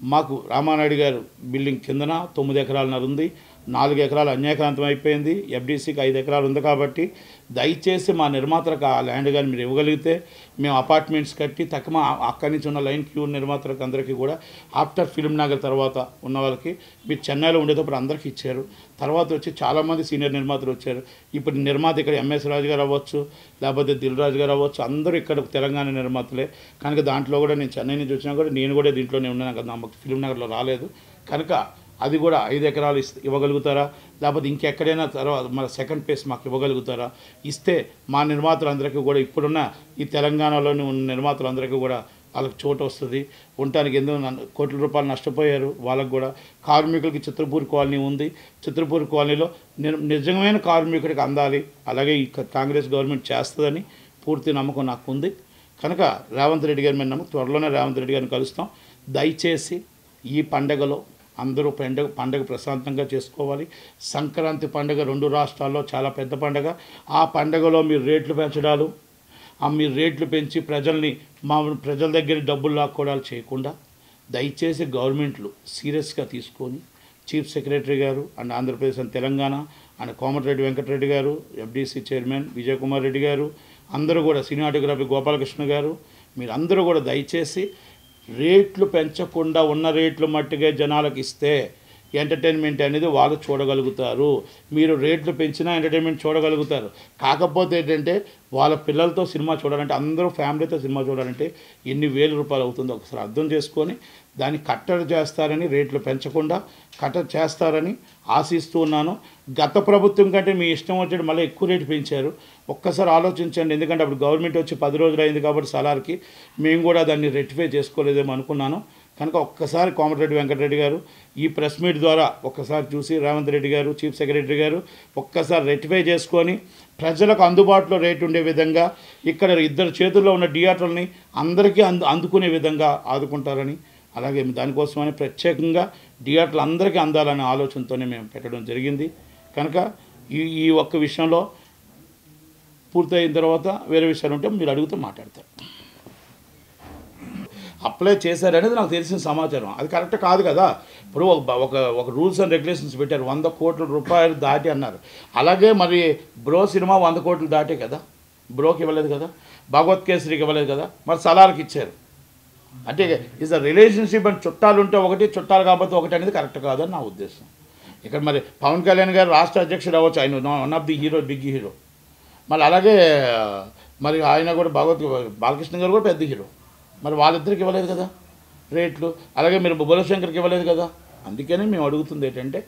మాకు రామానాయుడు గారు బిల్డింగ్ కిందన తొమ్మిది ఎకరాలన్నర ఉంది నాలుగు ఎకరాలు అన్యాక్రాంతం అయిపోయింది ఎఫ్డీసీకి ఐదు ఎకరాలు ఉంది కాబట్టి దయచేసి మా నిర్మాతలకు ఆ ల్యాండ్ కానీ మీరు ఇవ్వగలిగితే మేము అపార్ట్మెంట్స్ కట్టి తక్కువ అక్కడి నుంచి ఉన్న లైన్ క్యూ నిర్మాతలకు అందరికీ కూడా ఆఫ్టర్ ఫిల్మ్ నగర్ తర్వాత ఉన్న వాళ్ళకి మీరు చెన్నైలో ఉండేటప్పుడు అందరికీ ఇచ్చారు. తర్వాత వచ్చి చాలామంది సీనియర్ నిర్మాతలు వచ్చారు. ఇప్పుడు నిర్మాత ఇక్కడ ఎంఎస్ రాజు గారు అవ్వచ్చు లేకపోతే దిల్ రాజు గారు అవ్వచ్చు అందరూ ఇక్కడ తెలంగాణ నిర్మాతలే. కనుక దాంట్లో కూడా నేను చెన్నై నుంచి వచ్చినా కూడా నేను కూడా దీంట్లోనే ఉన్నాను. కదా మాకు ఫిల్మ్ నగర్లో రాలేదు. కనుక అది కూడా ఐదు ఎకరాలు ఇస్ ఇవ్వగలుగుతారా? లేకపోతే ఇంకెక్కడైనా తర్వాత మన సెకండ్ ప్లేస్ మాకు ఇవ్వగలుగుతారా? ఇస్తే మా నిర్మాతలందరికీ కూడా ఇప్పుడున్న ఈ తెలంగాణలోని ఉన్న నిర్మాతలందరికీ కూడా వాళ్ళకి చోటు వస్తుంది. ఉండటానికి ఎందుకు కోట్ల రూపాయలు నష్టపోయారు వాళ్ళకు కూడా. కార్మికులకి చిత్రపూర్ కాలనీ ఉంది. చిత్రపూర్ కాలనీలో నిజమైన కార్మికుడికి అందాలి. అలాగే ఈ క- కాంగ్రెస్ గవర్నమెంట్ చేస్తుందని పూర్తి నమ్మకం నాకు ఉంది కనుక రేవంత్ రెడ్డి గారి మీద నమ్మకం త్వరలోనే రేవంత్ రెడ్డి గారిని కలుస్తాం. దయచేసి ఈ పండగలో అందరూ పండగ పండగ ప్రశాంతంగా చేసుకోవాలి. సంక్రాంతి పండగ రెండు రాష్ట్రాల్లో చాలా పెద్ద పండగ. ఆ పండగలో మీరు రేట్లు పెంచడాలు ఆ మీరు రేట్లు పెంచి ప్రజల్ని మా ప్రజల దగ్గర డబ్బులు లాక్కోవడాలు చేయకుండా దయచేసి గవర్నమెంట్లు సీరియస్గా తీసుకొని చీఫ్ సెక్రటరీ గారు and Andhra Pradesh and Telangana and Komatireddy Venkat Reddy గారు ఎఫ్డీసీ చైర్మన్ విజయ్ కుమార్ రెడ్డి గారు అందరూ కూడా సినిమాటోగ్రఫీ గోపాలకృష్ణ గారు మీరందరూ కూడా దయచేసి రేట్లు పెంచకుండా ఉన్న రేట్లు మట్టిగా జనాలకు ఇస్తే ఎంటర్టైన్మెంట్ అనేది వాళ్ళు చూడగలుగుతారు. మీరు రేట్లు పెంచినా ఎంటర్టైన్మెంట్ చూడగలుగుతారు. కాకపోతే ఏంటంటే వాళ్ళ పిల్లలతో సినిమా చూడాలంటే అందరూ ఫ్యామిలీతో సినిమా చూడాలంటే ఎన్ని వేల రూపాయలు అవుతుందో ఒకసారి అర్థం చేసుకొని దాన్ని కట్టడి చేస్తారని రేట్లు పెంచకుండా కట్టడి చేస్తారని ఆశిస్తూ ఉన్నాను. గత ప్రభుత్వం కంటే మీ ఇష్టం వచ్చేది మళ్ళీ ఎక్కువ రేటు పెంచారు. ఒక్కసారి ఆలోచించండి. ఎందుకంటే అప్పుడు గవర్నమెంట్ వచ్చి పది రోజులు అయింది కాబట్టి సలార్కి. మేము కూడా దాన్ని రెక్టిఫై చేసుకోలేదేమో అనుకున్నాను. కనుక ఒక్కసారి కోమటిరెడ్డి వెంకటరెడ్డి గారు ఈ ప్రెస్ మీట్ ద్వారా ఒక్కసారి చూసి రేవంత్ రెడ్డి గారు చీఫ్ సెక్రటరీ గారు ఒక్కసారి రెక్టిఫై చేసుకొని ప్రజలకు అందుబాటులో రేటు ఉండే విధంగా ఇక్కడ ఇద్దరు చేతుల్లో ఉన్న థియేటర్లని అందరికీ అందు అందుకునే విధంగా ఆదుకుంటారని అలాగే దానికోసమని ప్రత్యేకంగా థియేటర్లు అందరికీ అందాలనే ఆలోచనతోనే మేము పెట్టడం జరిగింది. కనుక ఈ ఈ ఒక్క విషయంలో పూర్తయిన తర్వాత వేరే విషయాలు ఉంటే మీరు అడుగుతూ మాట్లాడతారు. అప్లై చేశారనేది నాకు తెలిసిన సమాచారం. అది కరెక్ట్ కాదు కదా. ఇప్పుడు ఒక ఒక ఒక రూల్స్ అండ్ రెగ్యులేషన్స్ పెట్టారు. వంద కోట్ల రూపాయలు దాటి అన్నారు. అలాగే మరి బ్రో సినిమా వంద కోట్లు దాటే కదా. బ్రోకి ఇవ్వలేదు కదా. భగవత్ కేసరికి ఇవ్వలేదు కదా. మరి సలార్కి ఇచ్చారు. అంటే ఇస్ ద రిలేషన్షిప్ అండ్ చుట్టాలు ఉంటే ఒకటి చుట్టాలు కాకపోతే ఒకటి అనేది కరెక్ట్ కాదని నా ఉద్దేశం. ఇక్కడ మరి పవన్ కళ్యాణ్ గారు రాష్ట్ర అధ్యక్షుడు అవ్వచ్చు. ఆయన one of the hero big hero. మళ్ళీ అలాగే మరి ఆయన కూడా భగవత్ బాలకృష్ణ గారు కూడా పెద్ద హీరో. మరి వాళ్ళిద్దరికి ఇవ్వలేదు కదా? రేట్లు. అలాగే మీరు బుల్లశంకర్కి ఇవ్వలేదు కదా? అందుకని మేము అడుగుతుంది ఏంటంటే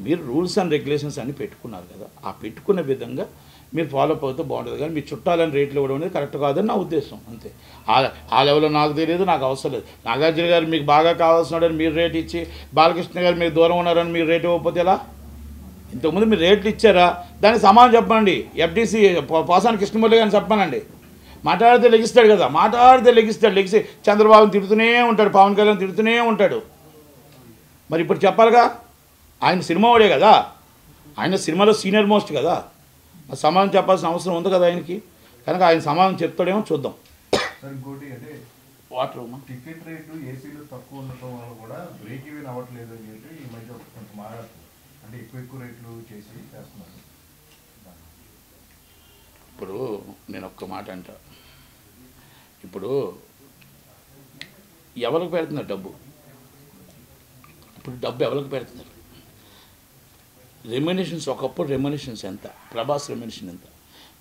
మీరు రూల్స్ అండ్ రెగ్యులేషన్స్ అని పెట్టుకున్నారు కదా? ఆ పెట్టుకునే విధంగా మీరు ఫాలో అప్ అవుతే బాగుంటుంది. కానీ మీ చుట్టాలని రేట్లు ఇవ్వడం అనేది కరెక్ట్ కాదని నా ఉద్దేశం. అంతే. ఆ ఆ లెవెల్లో నాకు తెలియదు నాకు అవసరం లేదు. నాగార్జున గారు మీకు బాగా కావాల్సినాడని మీరు రేట్ ఇచ్చి బాలకృష్ణ గారు మీకు దూరం ఉన్నారని మీరు రేట్ ఇవ్వకపోతే ఎలా? ఇంతకుముందు మీరు రేట్లు ఇచ్చారా? దానికి సమానం చెప్పండి. ఎఫ్డీసీ పోసాని కృష్ణమూర్తి గారిని చెప్పానండి. మాట్లాడితే లెగిస్తాడు కదా మాట్లాడితే లెగిస్తాడు. లెగిసి చంద్రబాబుని తిడుతూనే ఉంటాడు పవన్ కళ్యాణ్ తిడుతూనే ఉంటాడు. మరి ఇప్పుడు చెప్పాలిగా ఆయన సినిమా వాడే కదా ఆయన సినిమాలో సీనియర్ మోస్ట్ కదా. ఆ సమాధానం చెప్పాల్సిన అవసరం ఉంది కదా ఆయనకి? కనుక ఆయన సమాధానం చెప్తాడేమో చూద్దాం. వాటర్ టికెట్ రేటు ఏసీలు తక్కువ ఉండటం వల్ల కూడా బ్రేక్ ఈవెన్ అవ్వట్లేదు అని చెప్పి ఈ మధ్య కొంచెం మాట్లాడుతుంది అంటే ఎక్కువ ఎక్కువ రేట్లు చేసి చేస్తున్నారు. ఇప్పుడు నేను ఒక్క మాట అంట. ఇప్పుడు ఎవరికి పెడుతున్నారు డబ్బు? ఇప్పుడు డబ్బు ఎవరికి పెడుతున్నారు? రెమ్యునేషన్స్ ఒకప్పుడు రెమ్యునేషన్స్ ఎంత? ప్రభాస్ రెమ్యునేషన్ ఎంత?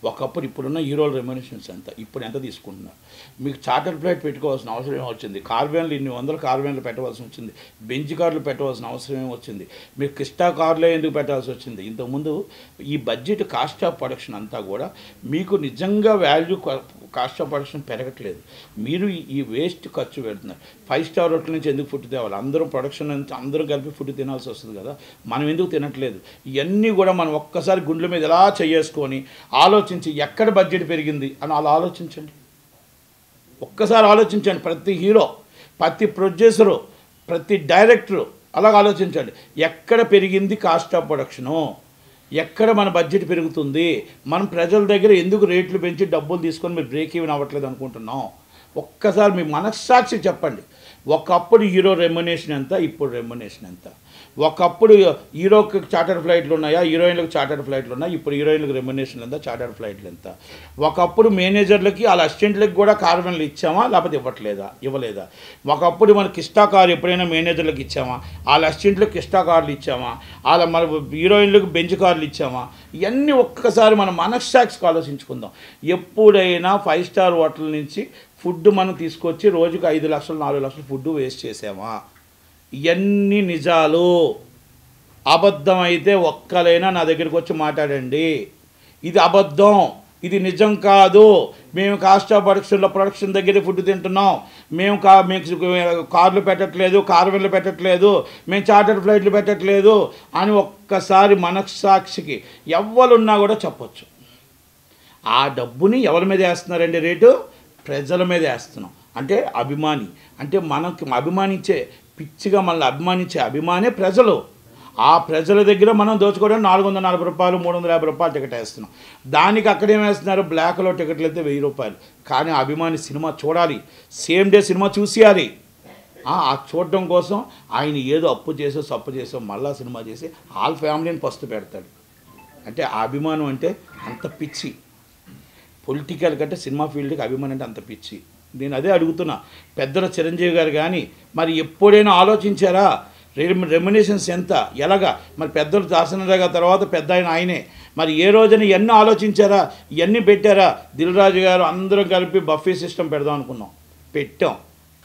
ఒకప్పుడు ఇప్పుడున్న హీరోల రెమ్యునేషన్స్ ఎంత? ఇప్పుడు ఎంత తీసుకుంటున్నారు? మీకు చార్టర్ ఫ్లైట్ పెట్టుకోవాల్సిన అవసరం ఏమి వచ్చింది? కార్వెన్లు ఇన్ని వందల కార్వెన్లు పెట్టవలసి వచ్చింది. బెంచ్ కార్లు పెట్టవలసిన అవసరం ఏమి వచ్చింది? మీరు క్రిస్టా కార్లే ఎందుకు పెట్టాల్సి వచ్చింది? ఇంతకుముందు ఈ బడ్జెట్ కాస్ట్ ఆఫ్ ప్రొడక్షన్ అంతా కూడా మీకు నిజంగా వాల్యూ కాస్ట్ ఆఫ్ ప్రొడక్షన్ పెరగట్లేదు. మీరు ఈ వేస్ట్ ఖర్చు పెడుతున్నారు. ఫైవ్ స్టార్ హోటల్ నుంచి ఎందుకు ఫుడ్ తేవాలి? అందరూ ప్రొడక్షన్ నుంచి అందరూ కలిపి ఫుడ్ తినాల్సి వస్తుంది కదా. మనం ఎందుకు తినట్లేదు? ఇవన్నీ కూడా మనం ఒక్కసారి గుండెల మీద ఎలా చేసుకొని ఆలోచించి ఎక్కడ బడ్జెట్ పెరిగింది అని అలా ఆలోచించండి. ఒక్కసారి ఆలోచించండి. ప్రతి హీరో ప్రతి ప్రొడ్యూసరు ప్రతి డైరెక్టరు అలాగ ఆలోచించండి. ఎక్కడ పెరిగింది కాస్ట్ ఆఫ్ ప్రొడక్షను? ఎక్కడ మన బడ్జెట్ పెరుగుతుంది? మనం ప్రజల దగ్గర ఎందుకు రేట్లు పెంచి డబ్బులు తీసుకొని మీరు బ్రేక్ ఈవెన్ అవ్వట్లేదు అనుకుంటున్నాం? ఒక్కసారి మీ మనస్సాక్షి చెప్పండి. ఒకప్పుడు హీరో రెమ్యునేషన్ ఎంత ఇప్పుడు రెమ్యునేషన్ ఎంత? ఒకప్పుడు హీరోకి చార్టర్ ఫ్లైట్లు ఉన్నాయా హీరోయిన్లకు చార్టర్ ఫ్లైట్లు ఉన్నాయి ఇప్పుడు హీరోయిన్లకు రెమ్యునేషన్ ఎంత చార్టర్ ఫ్లైట్లు ఎంత? ఒకప్పుడు మేనేజర్లకి వాళ్ళ అసిస్టెంట్లకు కూడా కార్వెన్లు ఇచ్చామా లేకపోతే ఇవ్వట్లేదా ఇవ్వలేదా? ఒకప్పుడు మనకి ఇష్టా కార్ ఎప్పుడైనా మేనేజర్లకు ఇచ్చామా వాళ్ళ అసిస్టెంట్లకు ఇష్టా కార్లు ఇచ్చామా వాళ్ళ మన హీరోయిన్లకు బెంచ్ కార్లు ఇచ్చామా? ఇవన్నీ ఒక్కసారి మనం మనస్సాక్షికి ఆలోచించుకుందాం. ఎప్పుడైనా ఫైవ్ స్టార్ హోటల్ నుంచి ఫుడ్ మనం తీసుకొచ్చి రోజుకు ఐదు లక్షలు నాలుగు లక్షలు ఫుడ్ వేస్ట్ చేసామా? ఇవన్నీ నిజాలు. అబద్ధం అయితే ఒక్కలైనా నా దగ్గరికి వచ్చి మాట్లాడండి. ఇది అబద్ధం. ఇది నిజం కాదు. మేము కాస్ట్ ఆఫ్ ప్రొడక్షన్లో ప్రొడక్షన్ దగ్గర ఫుడ్ తింటున్నాం. మేము కా మేము కార్లు పెట్టట్లేదు కార్వెన్లు పెట్టట్లేదు మేము చార్టర్ ఫ్లైట్లు పెట్టట్లేదు అని ఒక్కసారి మనస్సాక్షికి ఎవరున్నా కూడా చెప్పొచ్చు. ఆ డబ్బుని ఎవరి మీద వేస్తున్నారండి రేటు? ప్రజల మీద వేస్తున్నాం. అంటే అభిమాని. అంటే మనకి అభిమానించే పిచ్చిగా మనల్ని అభిమానించే అభిమానే ప్రజలు. ఆ ప్రజల దగ్గర మనం దోచుకోవడం నాలుగు వందల నలభై రూపాయలు మూడు వందల యాభై రూపాయలు టికెట్ వేస్తున్నాం. దానికి అక్కడ ఏం వేస్తున్నారు? బ్లాక్లో టికెట్లు అయితే వెయ్యి రూపాయలు. కానీ అభిమాని సినిమా చూడాలి. సేమ్ డే సినిమా చూసేయాలి. ఆ ఆ చూడడం కోసం ఆయన ఏదో అప్పు చేసో సప్పు చేసో మళ్ళా సినిమా చేసి వాళ్ళ ఫ్యామిలీని ఫస్ట్ పెడతాడు. అంటే ఆ అభిమానం అంటే అంత పిచ్చి. పొలిటికల్ కంటే సినిమా ఫీల్డ్కి అభిమానం అంటే అంత పిచ్చి. నేను అదే అడుగుతున్నా. పెద్దల చిరంజీవి గారు కానీ మరి ఎప్పుడైనా ఆలోచించారా? రెమ్యునేషన్స్ ఎంత? ఎలాగా? మరి పెద్దలు దాసనరాగా తర్వాత పెద్ద ఆయన ఆయనే. మరి ఏ రోజున ఎన్ని ఆలోచించారా? ఇవన్నీ పెట్టారా? దిల్ రాజు గారు అందరం కలిపి బఫీ సిస్టమ్ పెడదాం అనుకున్నాం. పెట్టాం.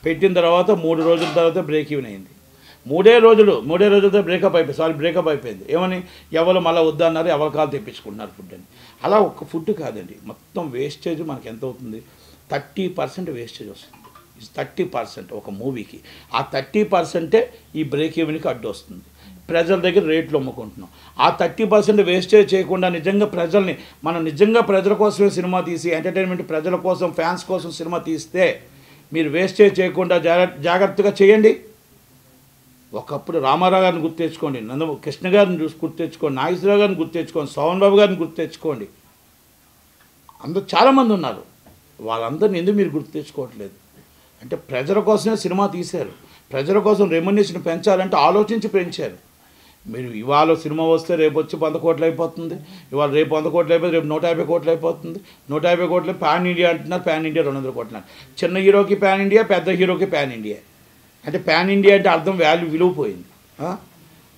పెట్టిన తర్వాత మూడు రోజుల తర్వాత బ్రేక్ ఈవెన్ అయింది. మూడే రోజులు మూడే రోజులతో బ్రేకప్ అయిపోయింది. సారీ బ్రేకప్ అయిపోయింది. ఏమని? ఎవరు మళ్ళీ వద్దన్నారు ఎవరి కాలు తెప్పించుకుంటున్నారు ఫుడ్ అని. అలా ఒక్క ఫుడ్ కాదండి. మొత్తం వేస్టేజ్ మనకి ఎంత అవుతుంది? థర్టీ పర్సెంట్ వేస్టేజ్ వస్తుంది. థర్టీ పర్సెంట్ ఒక మూవీకి. ఆ థర్టీ పర్సెంటే ఈ బ్రేక్ ఈవెన్కి అడ్డు వస్తుంది. ప్రజల దగ్గర రేట్లు అమ్ముకుంటున్నాం. ఆ థర్టీ పర్సెంట్ వేస్టేజ్ చేయకుండా నిజంగా ప్రజల్ని మనం నిజంగా ప్రజల కోసమే సినిమా తీసి ఎంటర్టైన్మెంట్ ప్రజల కోసం ఫ్యాన్స్ కోసం సినిమా తీస్తే మీరు వేస్టేజ్ చేయకుండా జాగ్రత్త జాగ్రత్తగా చేయండి. ఒకప్పుడు రామారావు గారిని గుర్తెచ్చుకోండి నంద కృష్ణ గారిని చూసి గుర్తు తెచ్చుకోండి. నాగేశ్వరరావు గారిని గుర్తు తెచ్చుకోండి. సోమన్ బాబు గారిని గుర్తు తెచ్చుకోండి. అందరూ చాలామంది ఉన్నారు. వాళ్ళందరిని ఎందుకు మీరు గుర్తు తెచ్చుకోవట్లేదు? అంటే ప్రజల కోసమే సినిమా తీశారు. ప్రజల కోసం రెమ్యునేషన్ పెంచాలంటే ఆలోచించి పెంచారు. మీరు ఇవాళ సినిమా వస్తే రేపు వచ్చి వంద కోట్లు అయిపోతుంది. ఇవాళ రేపు వంద కోట్లు అయిపోతుంది రేపు నూట యాభై కోట్లు అయిపోతుంది. నూట యాభై కోట్లు పాన్ ఇండియా అంటున్నారు. పాన్ ఇండియా రెండు వందల కోట్లు చిన్న హీరోకి పాన్ ఇండియా పెద్ద హీరోకి పాన్ ఇండియా. అంటే పాన్ ఇండియా అంటే అర్థం వాల్యూ విలువ పోయింది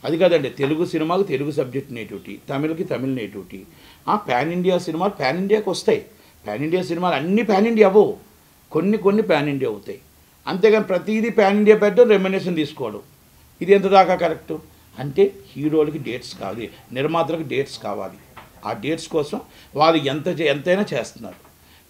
అది కాదండి తెలుగు సినిమాకు తెలుగు సబ్జెక్ట్ నేటివిటీ తమిళకి తమిళ నేటివిటీ పాన్ ఇండియా సినిమాలు పాన్ ఇండియాకి వస్తాయి. పాన్ ఇండియా సినిమాలు అన్నీ పాన్ ఇండియా అవ్వవు. కొన్ని కొన్ని పాన్ ఇండియా అవుతాయి. అంతేగాని ప్రతిదీ పాన్ ఇండియా పెట్టడం రెమ్యునేషన్ తీసుకోవడం ఇది ఎంత దాకా కరెక్ట్? అంటే హీరోలకి డేట్స్ కావాలి నిర్మాతలకు డేట్స్ కావాలి. ఆ డేట్స్ కోసం వాళ్ళు ఎంత చే- ఎంతైనా చేస్తున్నారు.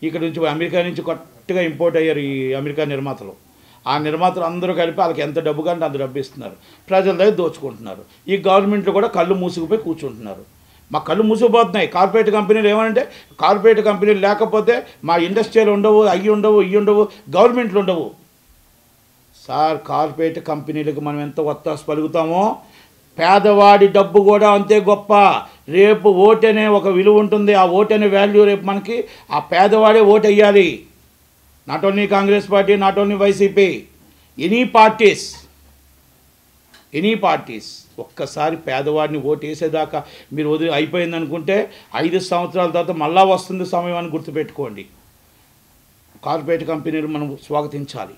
ఇక్కడ నుంచి అమెరికా నుంచి కొత్తగా ఇంపోర్ట్ అయ్యారు ఈ అమెరికా నిర్మాతలు. ఆ నిర్మాతలు అందరూ కలిపి వాళ్ళకి ఎంత డబ్బు కంటే అంత డబ్బు ఇస్తున్నారు. ప్రజల దగ్గర దోచుకుంటున్నారు. ఈ గవర్నమెంట్లో కూడా కళ్ళు మూసుకుపోయి కూర్చుంటున్నారు. మా కళ్ళు మూసిపోతున్నాయి కార్పొరేట్ కంపెనీలు ఏమంటే కార్పొరేట్ కంపెనీలు లేకపోతే మా ఇండస్ట్రీలు ఉండవు అవి ఉండవు ఇవి ఉండవు గవర్నమెంట్లు ఉండవు. సార్ కార్పొరేట్ కంపెనీలకు మనం ఎంత ఒత్తాసు పలుకుతామో పేదవాడి డబ్బు కూడా అంతే గొప్ప. రేపు ఓటు అనే ఒక విలువ ఉంటుంది. ఆ ఓటు అనే వాల్యూ రేపు మనకి ఆ పేదవాడే ఓటు వేయాలి not only Congress party not only YCP any parties any parties ఒక్కసారి పేదవాడిని ఓటు వేసేదాకా మీరు వదిలి అయిపోయింది అనుకుంటే ఐదు సంవత్సరాల తర్వాత మళ్ళా వస్తుంది సమయం అని గుర్తుపెట్టుకోండి. కార్పొరేట్ కంపెనీలు మనం స్వాగతించాలి.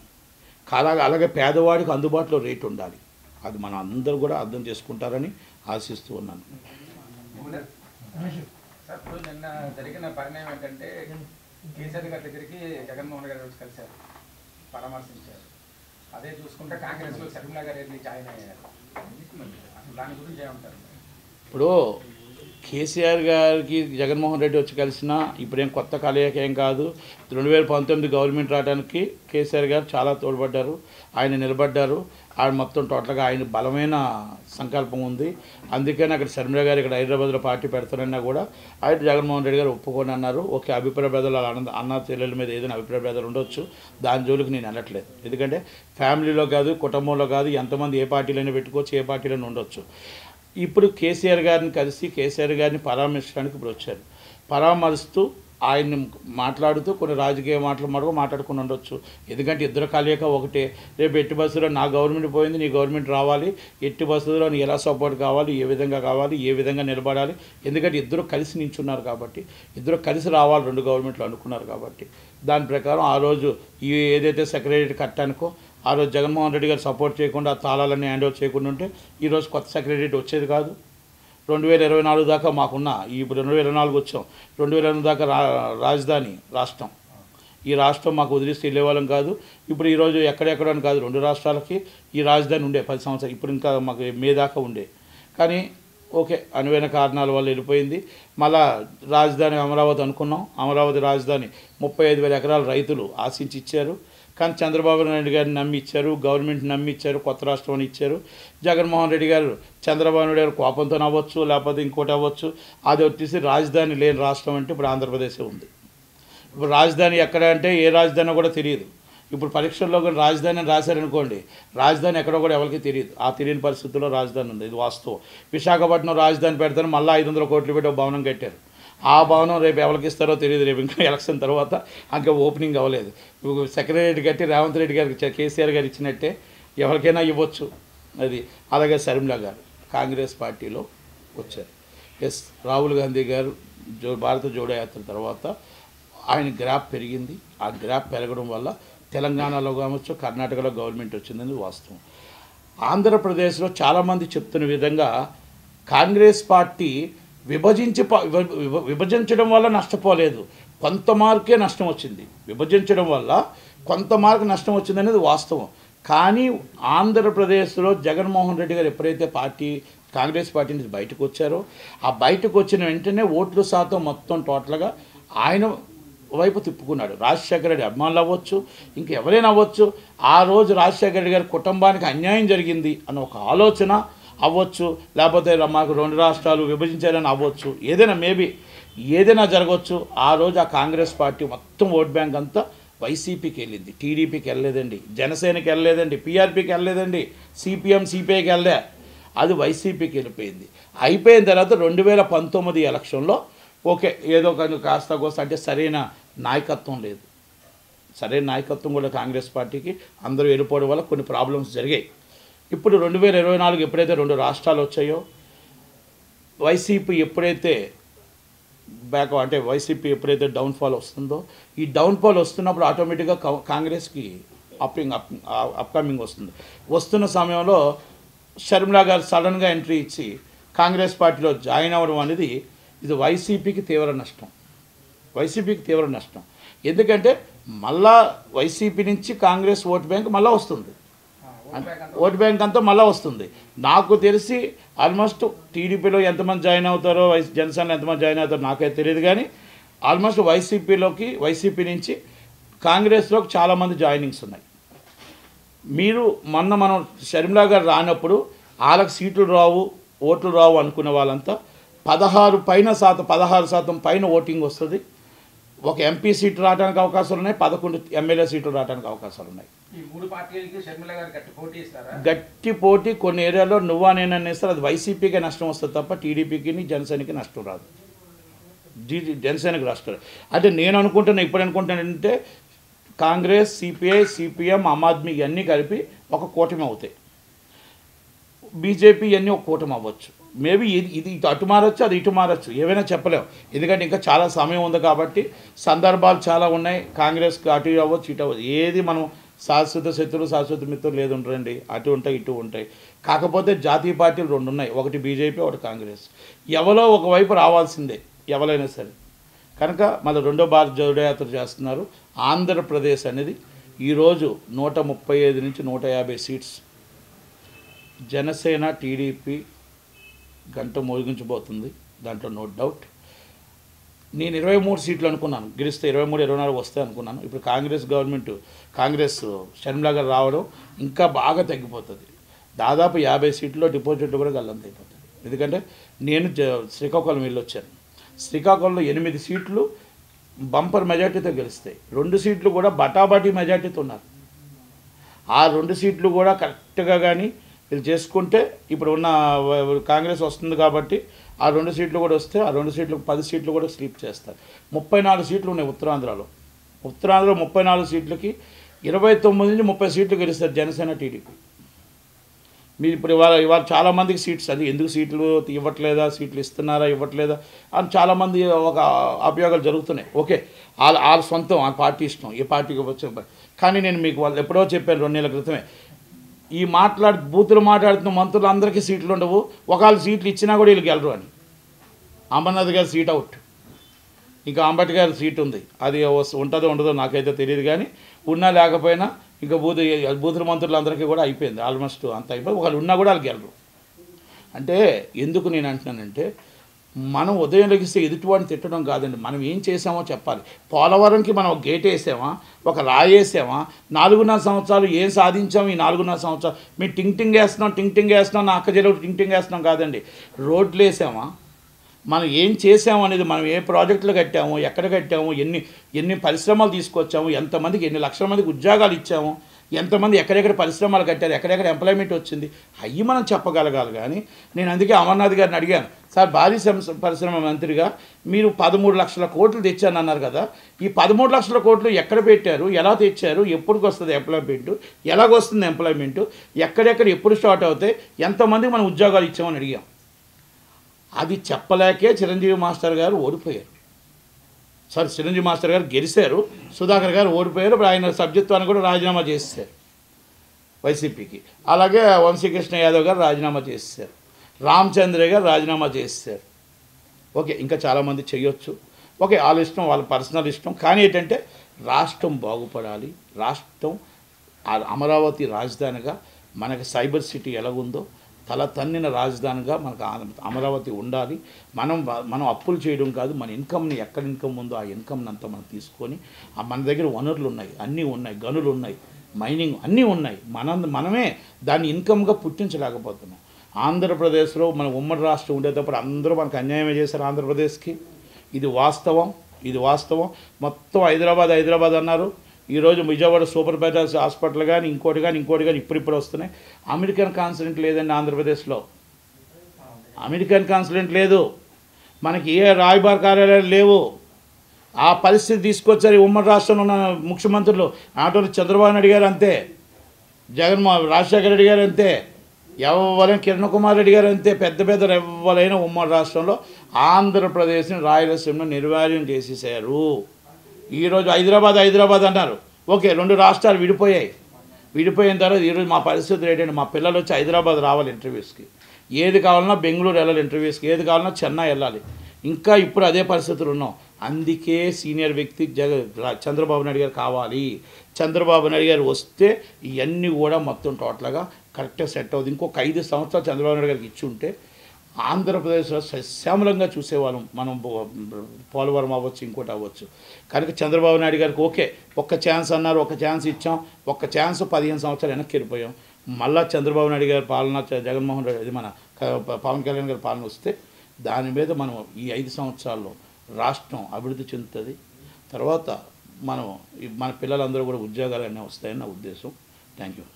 అలాగే అలాగే పేదవాడికి అందుబాటులో రేటు ఉండాలి. అది మనం అందరూ కూడా అర్థం చేసుకుంటారని ఆశిస్తూ ఉన్నాను. కేసీఆర్ గారి దగ్గరికి జగన్మోహన్ గారు వచ్చి కలిశారు. పరామర్శించారు. అదే చూసుకుంటే కాంగ్రెస్లో శర్మిలా గారు జాయిన్ అయ్యారు. దాని గురించి ఏమంటారు? ఇప్పుడు కేసీఆర్ గారికి జగన్మోహన్ రెడ్డి వచ్చి కలిసిన ఇప్పుడేం కొత్త కలయిక ఏం కాదు. రెండు వేల పంతొమ్మిది గవర్నమెంట్ రావడానికి కేసీఆర్ గారు చాలా తోడ్పడ్డారు. ఆయన నిలబడ్డారు. ఆయన మొత్తం టోటల్గా ఆయన బలమైన సంకల్పం ఉంది. అందుకని అక్కడ శర్మిల గారు ఇక్కడ హైదరాబాద్లో పార్టీ పెడతారన్నా కూడా ఆయన జగన్మోహన్ రెడ్డి గారు ఒప్పుకొని అన్నారు ఓకే అభిప్రాయ భేదాలు అన్న అన్న చెల్లెల మీద ఏదైనా అభిప్రాయ భేదాలు ఉండొచ్చు. దాని జోలికి నేను వెళ్ళట్లేదు. ఎందుకంటే ఫ్యామిలీలో కాదు కుటుంబంలో కాదు ఎంతమంది ఏ పార్టీలైనా పెట్టుకోవచ్చు ఏ పార్టీలైనా ఉండొచ్చు. ఇప్పుడు కేసీఆర్ గారిని కలిసి కేసీఆర్ గారిని పరామర్శించడానికి ఇప్పుడు వచ్చారు. పరామర్శిస్తూ ఆయన్ని మాట్లాడుతూ కొన్ని రాజకీయ మాటలు మరొక మాట్లాడుకుని ఉండొచ్చు. ఎందుకంటే ఇద్దరు కలయిక ఒకటే. రేపు ఎట్టి బస్సులో నా గవర్నమెంట్ పోయింది నీ గవర్నమెంట్ రావాలి. ఎట్టి బస్సులో నీ ఎలా సపోర్ట్ కావాలి ఏ విధంగా కావాలి ఏ విధంగా నిలబడాలి? ఎందుకంటే ఇద్దరు కలిసి నించున్నారు కాబట్టి ఇద్దరు కలిసి రావాలి రెండు గవర్నమెంట్లు అనుకున్నారు కాబట్టి. దాని ప్రకారం ఆ రోజు ఈ ఏదైతే సెక్రటరీ కట్టానికో ఆ రోజు జగన్మోహన్ రెడ్డి గారు సపోర్ట్ చేయకుండా ఆ తాళాలన్నీ హ్యాండ్ ఓవర్ చేయకుండా ఉంటే ఈరోజు కొత్త సెక్రటరీ వచ్చేది కాదు. రెండు వేల ఇరవై నాలుగు దాకా మాకున్న ఇప్పుడు రెండు వేల ఇరవై నాలుగు వచ్చాం. రెండు వేల ఇరవై దాకా రా రాజధాని రాష్ట్రం. ఈ రాష్ట్రం మాకు వదిలిస్తే వెళ్ళేవాళ్ళం కాదు. ఇప్పుడు ఈరోజు ఎక్కడెక్కడ అని కాదు రెండు రాష్ట్రాలకి ఈ రాజధాని ఉండే పది సంవత్సరాలు. ఇప్పుడు ఇంకా మాకు మే దాకా ఉండే. కానీ ఓకే అనువైన కారణాల వల్ల వెళ్ళిపోయింది. మళ్ళా రాజధాని అమరావతి అనుకున్నాం. అమరావతి రాజధాని ముప్పై ఐదు వేల ఎకరాల రైతులు ఆశించి ఇచ్చారు. కానీ చంద్రబాబు నాయుడు గారిని నమ్మిచ్చారు గవర్నమెంట్ నమ్మిచ్చారు కొత్త రాష్ట్రం అని ఇచ్చారు. జగన్మోహన్ రెడ్డి గారు చంద్రబాబు నాయుడు గారు కోపంతో అవ్వచ్చు లేకపోతే ఇంకోటి అవ్వచ్చు. అది వచ్చేసి రాజధాని లేని రాష్ట్రం అంటే ఇప్పుడు ఆంధ్రప్రదేశే ఉంది. ఇప్పుడు రాజధాని ఎక్కడ అంటే ఏ రాజధాని కూడా తెలియదు. ఇప్పుడు పరీక్షల్లో కూడా రాజధాని అని రాశారనుకోండి రాజధాని ఎక్కడో కూడా ఎవరికి తెలియదు. ఆ తెలియని పరిస్థితుల్లో రాజధాని ఉంది. ఇది వాస్తవం. విశాఖపట్నం రాజధాని పెడతాను మళ్ళీ ఐదు వందల కోట్లు పెట్టి భవనం కట్టారు. ఆ భవనం రేపు ఎవరికి ఇస్తారో తెలియదు రేపు ఇంకా ఎలక్షన్ తర్వాత ఇంకా ఓపెనింగ్ అవ్వలేదు. సెక్రటరీ కట్టి రేవంత్ రెడ్డి గారికి కేసీఆర్ గారు ఇచ్చినట్టే ఎవరికైనా ఇవ్వచ్చు. అది అలాగే శర్మిల గారు కాంగ్రెస్ పార్టీలో వచ్చారు. ఎస్ రాహుల్ గాంధీ గారు జో భారత జోడో యాత్ర తర్వాత ఆయన గ్రాప్ పెరిగింది. ఆ గ్రాప్ పెరగడం వల్ల తెలంగాణలో కావచ్చు కర్ణాటకలో గవర్నమెంట్ వచ్చిందని వాస్తవం. ఆంధ్రప్రదేశ్లో చాలామంది చెప్తున్న విధంగా కాంగ్రెస్ పార్టీ విభజించి విభజించడం వల్ల నష్టపోలేదు. కొంత మార్కే నష్టం వచ్చింది. విభజించడం వల్ల కొంత మార్కు నష్టం వచ్చింది అనేది వాస్తవం. కానీ ఆంధ్రప్రదేశ్లో జగన్మోహన్ రెడ్డి గారు ఎప్పుడైతే పార్టీ కాంగ్రెస్ పార్టీ నుంచి బయటకు వచ్చారో ఆ బయటకు వచ్చిన వెంటనే ఓట్లు శాతం మొత్తం టోటల్గా ఆయన వైపు తిప్పుకున్నాడు. రాజశేఖర రెడ్డి అభిమానులు అవ్వచ్చు ఇంకెవరైనా అవ్వచ్చు ఆ రోజు రాజశేఖర రెడ్డి గారి కుటుంబానికి అన్యాయం జరిగింది అన్న ఒక ఆలోచన అవ్వచ్చు లేకపోతే మాకు రెండు రాష్ట్రాలు విభజించారని అవ్వచ్చు. ఏదైనా మేబీ ఏదైనా జరగవచ్చు ఆ రోజు ఆ కాంగ్రెస్ పార్టీ మొత్తం ఓట్ బ్యాంక్ అంతా వైసీపీకి వెళ్ళింది. టీడీపీకి వెళ్ళలేదండి జనసేనకి వెళ్ళలేదండి పీఆర్పీకి వెళ్ళలేదండి సిపిఎం సిపిఐకి వెళ్ళలే. అది వైసీపీకి వెళ్ళిపోయింది. అయిపోయిన తర్వాత రెండు వేల పంతొమ్మిది ఎలక్షన్లో ఓకే ఏదో కొంచెం కాస్త కోస్త అంటే సరైన నాయకత్వం లేదు. సరైన నాయకత్వం కూడా కాంగ్రెస్ పార్టీకి అందరూ వెళ్ళిపోవడం వల్ల కొన్ని ప్రాబ్లమ్స్ జరిగాయి. ఇప్పుడు రెండు వేల ఇరవై నాలుగు ఎప్పుడైతే రెండు రాష్ట్రాలు వచ్చాయో వైసీపీ ఎప్పుడైతే బ్యాక్ అంటే వైసీపీ ఎప్పుడైతే డౌన్ఫాల్ వస్తుందో ఈ డౌన్ఫాల్ వస్తున్నప్పుడు ఆటోమేటిక్గా కాంగ్రెస్కి అప్పింగ్ అప్ అప్కమింగ్ వస్తుంది. వస్తున్న సమయంలో షర్మిలా గారు సడన్గా ఎంట్రీ ఇచ్చి కాంగ్రెస్ పార్టీలో జాయిన్ అవ్వడం అనేది ఇది వైసీపీకి తీవ్ర నష్టం. వైసీపీకి తీవ్ర నష్టం. ఎందుకంటే మళ్ళా వైసీపీ నుంచి కాంగ్రెస్ ఓట్ బ్యాంక్ మళ్ళీ వస్తుంది. ఓట్ బ్యాంక్ అంతా ఓట్ బ్యాంక్ అంతా మళ్ళీ వస్తుంది. నాకు తెలిసి ఆల్మోస్ట్ టీడీపీలో ఎంతమంది జాయిన్ అవుతారో వైస్ జనసేనలో ఎంతమంది జాయిన్ అవుతారో నాకైతే తెలియదు కానీ ఆల్మోస్ట్ వైసీపీలోకి వైసీపీ నుంచి కాంగ్రెస్లోకి చాలామంది జాయినింగ్స్ ఉన్నాయి. మీరు మొన్న మనం షర్మిలా గారు రానప్పుడు వాళ్ళకి సీట్లు రావు ఓట్లు రావు అనుకునే వాళ్ళంతా పదహారు పైన శాతం పదహారు శాతం పైన ఓటింగ్ వస్తుంది. ఒక ఎంపీ సీటు రావడానికి అవకాశాలు ఉన్నాయి పదకొండు ఎమ్మెల్యే సీట్లు రావడానికి అవకాశాలు ఉన్నాయి. గట్టి పోటీ కొన్ని ఏరియాలో నువ్వా నేనని ఇస్తారు అది వైసీపీకే నష్టం వస్తుంది తప్ప టీడీపీకి జనసేనకి నష్టం రాదు. జీ జనసేనకి నష్టం రాదు. అంటే నేను అనుకుంటున్నా ఇప్పుడు అనుకుంటానంటే కాంగ్రెస్ సిపిఐ సిపిఎం ఆమ్ ఆద్మీ ఇవన్నీ కలిపి ఒక కూటమి అవుతాయి. బీజేపీ ఇవన్నీ ఒక కూటమి అవ్వచ్చు. మేబీ ఇది ఇది ఇటు అటు మారచ్చు అది ఇటు మారచ్చు. ఏవైనా చెప్పలేము ఎందుకంటే ఇంకా చాలా సమయం ఉంది కాబట్టి సందర్భాలు చాలా ఉన్నాయి. కాంగ్రెస్ అటు అవ్వచ్చు ఇటు అవ్వచ్చు. ఏది మనం శాశ్వత శత్రులు శాశ్వత మిత్రులు లేదు ఉండరండి. అటు ఉంటాయి ఇటు ఉంటాయి. కాకపోతే జాతీయ పార్టీలు రెండు ఉన్నాయి. ఒకటి బీజేపీ ఒకటి కాంగ్రెస్. ఎవరో ఒకవైపు రావాల్సిందే ఎవరైనా సరే. కనుక మళ్ళీ రెండో భారత జోడయాత్ర చేస్తున్నారు. ఆంధ్రప్రదేశ్ అనేది ఈరోజు నూట ముప్పై ఐదు నుంచి నూట యాభై సీట్స్. జనసేన టీడీపీ గంట మోగించబోతుంది దాంట్లో నో డౌట్ నేను ఇరవై మూడు సీట్లు అనుకున్నాను గెలిస్తే ఇరవై మూడు ఇరవై నాలుగు వస్తాయి అనుకున్నాను. ఇప్పుడు కాంగ్రెస్ గవర్నమెంట్ కాంగ్రెస్ షర్మిలా గారు రావడం ఇంకా బాగా తగ్గిపోతుంది. దాదాపు యాభై సీట్లో డిపాజిట్లు కూడా గల్లంత అయిపోతుంది ఎందుకంటే నేను జ- శ్రీకాకుళం వెళ్ళొచ్చాను. శ్రీకాకుళంలో ఎనిమిది సీట్లు బంపర్ మెజార్టీతో గెలుస్తాయి రెండు సీట్లు కూడా బటాబటీ మెజార్టీతో ఉన్నారు. ఆ రెండు సీట్లు కూడా కరెక్ట్గా కానీ వీళ్ళు చేసుకుంటే ఇప్పుడు ఉన్న కాంగ్రెస్ వస్తుంది కాబట్టి ఆ రెండు సీట్లు కూడా వస్తే ఆ రెండు సీట్లు పది సీట్లు కూడా స్లీప్ చేస్తారు. ముప్పై నాలుగు సీట్లు ఉన్నాయి ఉత్తరాంధ్రలో. ఉత్తరాంధ్రలో ముప్పై నాలుగు సీట్లకి ఇరవై తొమ్మిది నుంచి ముప్పై సీట్లు గెలుస్తారు జనసేన టీడీపీ. మీరు ఇప్పుడు ఇవాళ ఇవాళ చాలామందికి సీట్స్ అది ఎందుకు సీట్లు ఇవ్వట్లేదా సీట్లు ఇస్తున్నారా ఇవ్వట్లేదా అని చాలామంది ఒక అభియోగాలు జరుగుతున్నాయి. ఓకే వాళ్ళ వాళ్ళ సొంతం ఆ పార్టీ ఇష్టం ఏ పార్టీకి వచ్చే కానీ నేను మీకు వాళ్ళు ఎప్పుడో చెప్పాను రెండు నెలల క్రితమే ఈ మాట్లాడు బూతులు మాట్లాడుతున్న మంత్రులు అందరికీ సీట్లు ఉండవు. ఒకవేళ సీట్లు ఇచ్చినా కూడా వీళ్ళకి గెలరు అని. అమర్నాథ్ గారి సీట్ అవుట్. ఇంకా అంబేద్కర్ సీట్ ఉంది. అది ఉంటుందో ఉండదో నాకైతే తెలియదు కానీ ఉన్నా లేకపోయినా ఇంకా బూతు బూతుల మంత్రులందరికీ కూడా అయిపోయింది. ఆల్మోస్ట్ అంత అయిపోయి ఒకళ్ళు ఉన్నా కూడా వాళ్ళకి గెలరు. అంటే ఎందుకు నేను అంటున్నానంటే మనం ఉదయం లెగిస్తే ఎదుటివాడిని తిట్టడం కాదండి. మనం ఏం చేసామో చెప్పాలి. పోలవరంకి మనం ఒక గేట్ వేసామా? ఒక రాయి వేసామా? నాలుగున్నర సంవత్సరాలు ఏం సాధించాం ఈ నాలుగున్నర సంవత్సరాలు? మేము టింగ్ టింగ్ వేస్తున్నాం టింగ్ టింగ్ వేస్తున్నాం నా అక్క చెరువు టింగ్ టింగ్ వేస్తున్నాం కాదండి. రోడ్లు వేసామా? మనం ఏం చేసాము అనేది మనం ఏ ప్రాజెక్టులు కట్టాము ఎక్కడ కట్టాము ఎన్ని ఎన్ని పరిశ్రమలు తీసుకొచ్చాము ఎంతమందికి ఎన్ని లక్షల మందికి ఉద్యోగాలు ఇచ్చాము ఎంతమంది ఎక్కడెక్కడ పరిశ్రమలు కట్టారు ఎక్కడెక్కడ ఎంప్లాయ్మెంట్ వచ్చింది అవి మనం చెప్పగలగాలి. కానీ నేను అందుకే అమర్నాథ్ గారిని అడిగాను సార్ భారీ పరిశ్రమ మంత్రిగా మీరు పదమూడు లక్షల కోట్లు తెచ్చాను అన్నారు కదా ఈ పదమూడు లక్షల కోట్లు ఎక్కడ పెట్టారు ఎలా తెచ్చారు ఎప్పటికి వస్తుంది ఎంప్లాయ్మెంట్ ఎలాగొస్తుంది ఎంప్లాయ్మెంట్ ఎక్కడెక్కడ ఎప్పుడు స్టార్ట్ అవుతాయి ఎంతమందికి మనం ఉద్యోగాలు ఇచ్చామని అడిగాం. అది చెప్పలేకే చిరంజీవి మాస్టర్ గారు ఓడిపోయారు. సారీ చిరంజీవి మాస్టర్ గారు గెలిచారు. సుధాకర్ గారు ఓడిపోయారు. ఇప్పుడు ఆయన సభ్యత్వాన్ని కూడా రాజీనామా చేశారు వైసీపీకి. అలాగే వంశీకృష్ణ యాదవ్ గారు రాజీనామా చేశారు రామచంద్ర గారు రాజీనామా చేశారు ఓకే ఇంకా చాలామంది చేయొచ్చు. ఓకే వాళ్ళ ఇష్టం వాళ్ళ పర్సనల్ ఇష్టం. కానీ ఏంటంటే రాష్ట్రం బాగుపడాలి. రాష్ట్రం ఆ అమరావతి రాజధానిగా మనకి సైబర్ సిటీ ఎలాగుందో తల తన్నిన రాజధానిగా మనకు అమరావతి ఉండాలి. మనం మనం అప్పులు చేయడం కాదు. మన ఇన్కమ్ని ఎక్కడ ఇన్కమ్ ఉందో ఆ ఇన్కమ్ని అంతా మనం తీసుకొని ఆ మన దగ్గర వనరులు ఉన్నాయి అన్నీ ఉన్నాయి. గనులు ఉన్నాయి మైనింగ్ అన్నీ ఉన్నాయి. మన మనమే దాన్ని ఇన్కమ్గా పుట్టించలేకపోతున్నాం. ఆంధ్రప్రదేశ్లో మన ఉమ్మడి రాష్ట్రం ఉండేటప్పుడు అందరూ మనకు అన్యాయమే చేశారు ఆంధ్రప్రదేశ్కి. ఇది వాస్తవం. ఇది వాస్తవం. మొత్తం హైదరాబాద్ హైదరాబాద్ అన్నారు. ఈరోజు విజయవాడ సూపర్ స్పెషాలిటీ హాస్పిటల్ కానీ ఇంకోటి కానీ ఇంకోటి కానీ ఇప్పుడిప్పుడు వస్తున్నాయి. అమెరికన్ కాన్సులెంట్ లేదండి ఆంధ్రప్రదేశ్లో. అమెరికన్ కాన్సులెంట్ లేదు. మనకి ఏ రాయబార కార్యాలయాలు లేవు. ఆ పరిస్థితి తీసుకొచ్చారు ఉమ్మడి రాష్ట్రంలో ఉన్న ముఖ్యమంత్రులు. ఆటోలు చంద్రబాబు నాయుడు గారు అంతే. జగన్మోహన్ రాజశేఖర రెడ్డి గారు అంతే. ఎవరైనా కిరణ్ కుమార్ రెడ్డి గారు అంతే. పెద్ద పెద్ద ఎవరైనా ఉమ్మడి రాష్ట్రంలో ఆంధ్రప్రదేశ్ని రాయలసీమను నిర్వీర్యం చేసేసారు ఈరోజు హైదరాబాద్ హైదరాబాద్ అంటారు ఓకే రెండు రాష్ట్రాలు విడిపోయాయి. విడిపోయిన తర్వాత ఈరోజు మా పరిస్థితులు ఏంటంటే మా పిల్లలు వచ్చి హైదరాబాద్ రావాలి ఇంటర్వ్యూస్కి. ఏది కావాలన్నా బెంగళూరు వెళ్ళాలి ఇంటర్వ్యూస్కి. ఏది కావాలన్నా చెన్నై వెళ్ళాలి. ఇంకా ఇప్పుడు అదే పరిస్థితులు ఉన్నాం. అందుకే సీనియర్ వ్యక్తి జగ చంద్రబాబు నాయుడు గారు కావాలి. చంద్రబాబు నాయుడు గారు వస్తే ఇవన్నీ కూడా మొత్తం టోటల్గా కరెక్ట్గా సెట్ అవుతుంది. ఇంకొక ఐదు సంవత్సరాలు చంద్రబాబు నాయుడు గారికి ఇచ్చి ఉంటే ఆంధ్రప్రదేశ్లో సశ్యామలంగా చూసేవాళ్ళం. మనం పోలవరం అవ్వచ్చు ఇంకోటి అవ్వచ్చు. కనుక చంద్రబాబు నాయుడు గారికి ఓకే ఒక్క ఛాన్స్ అన్నారు ఒక ఛాన్స్ ఇచ్చాం ఒక్క ఛాన్స్ పదిహేను సంవత్సరాలు వెనక్కి వెళ్ళిపోయాం. మళ్ళా చంద్రబాబు నాయుడు గారి పాలన జగన్మోహన్ రెడ్డి అది మన పవన్ కళ్యాణ్ గారి పాలన వస్తే దాని మీద మనం ఈ ఐదు సంవత్సరాల్లో రాష్ట్రం అభివృద్ధి చెందుతుంది. తర్వాత మనం ఈ మన పిల్లలందరూ కూడా ఉద్యోగాలు అన్నీ వస్తాయని నా ఉద్దేశం. Thank you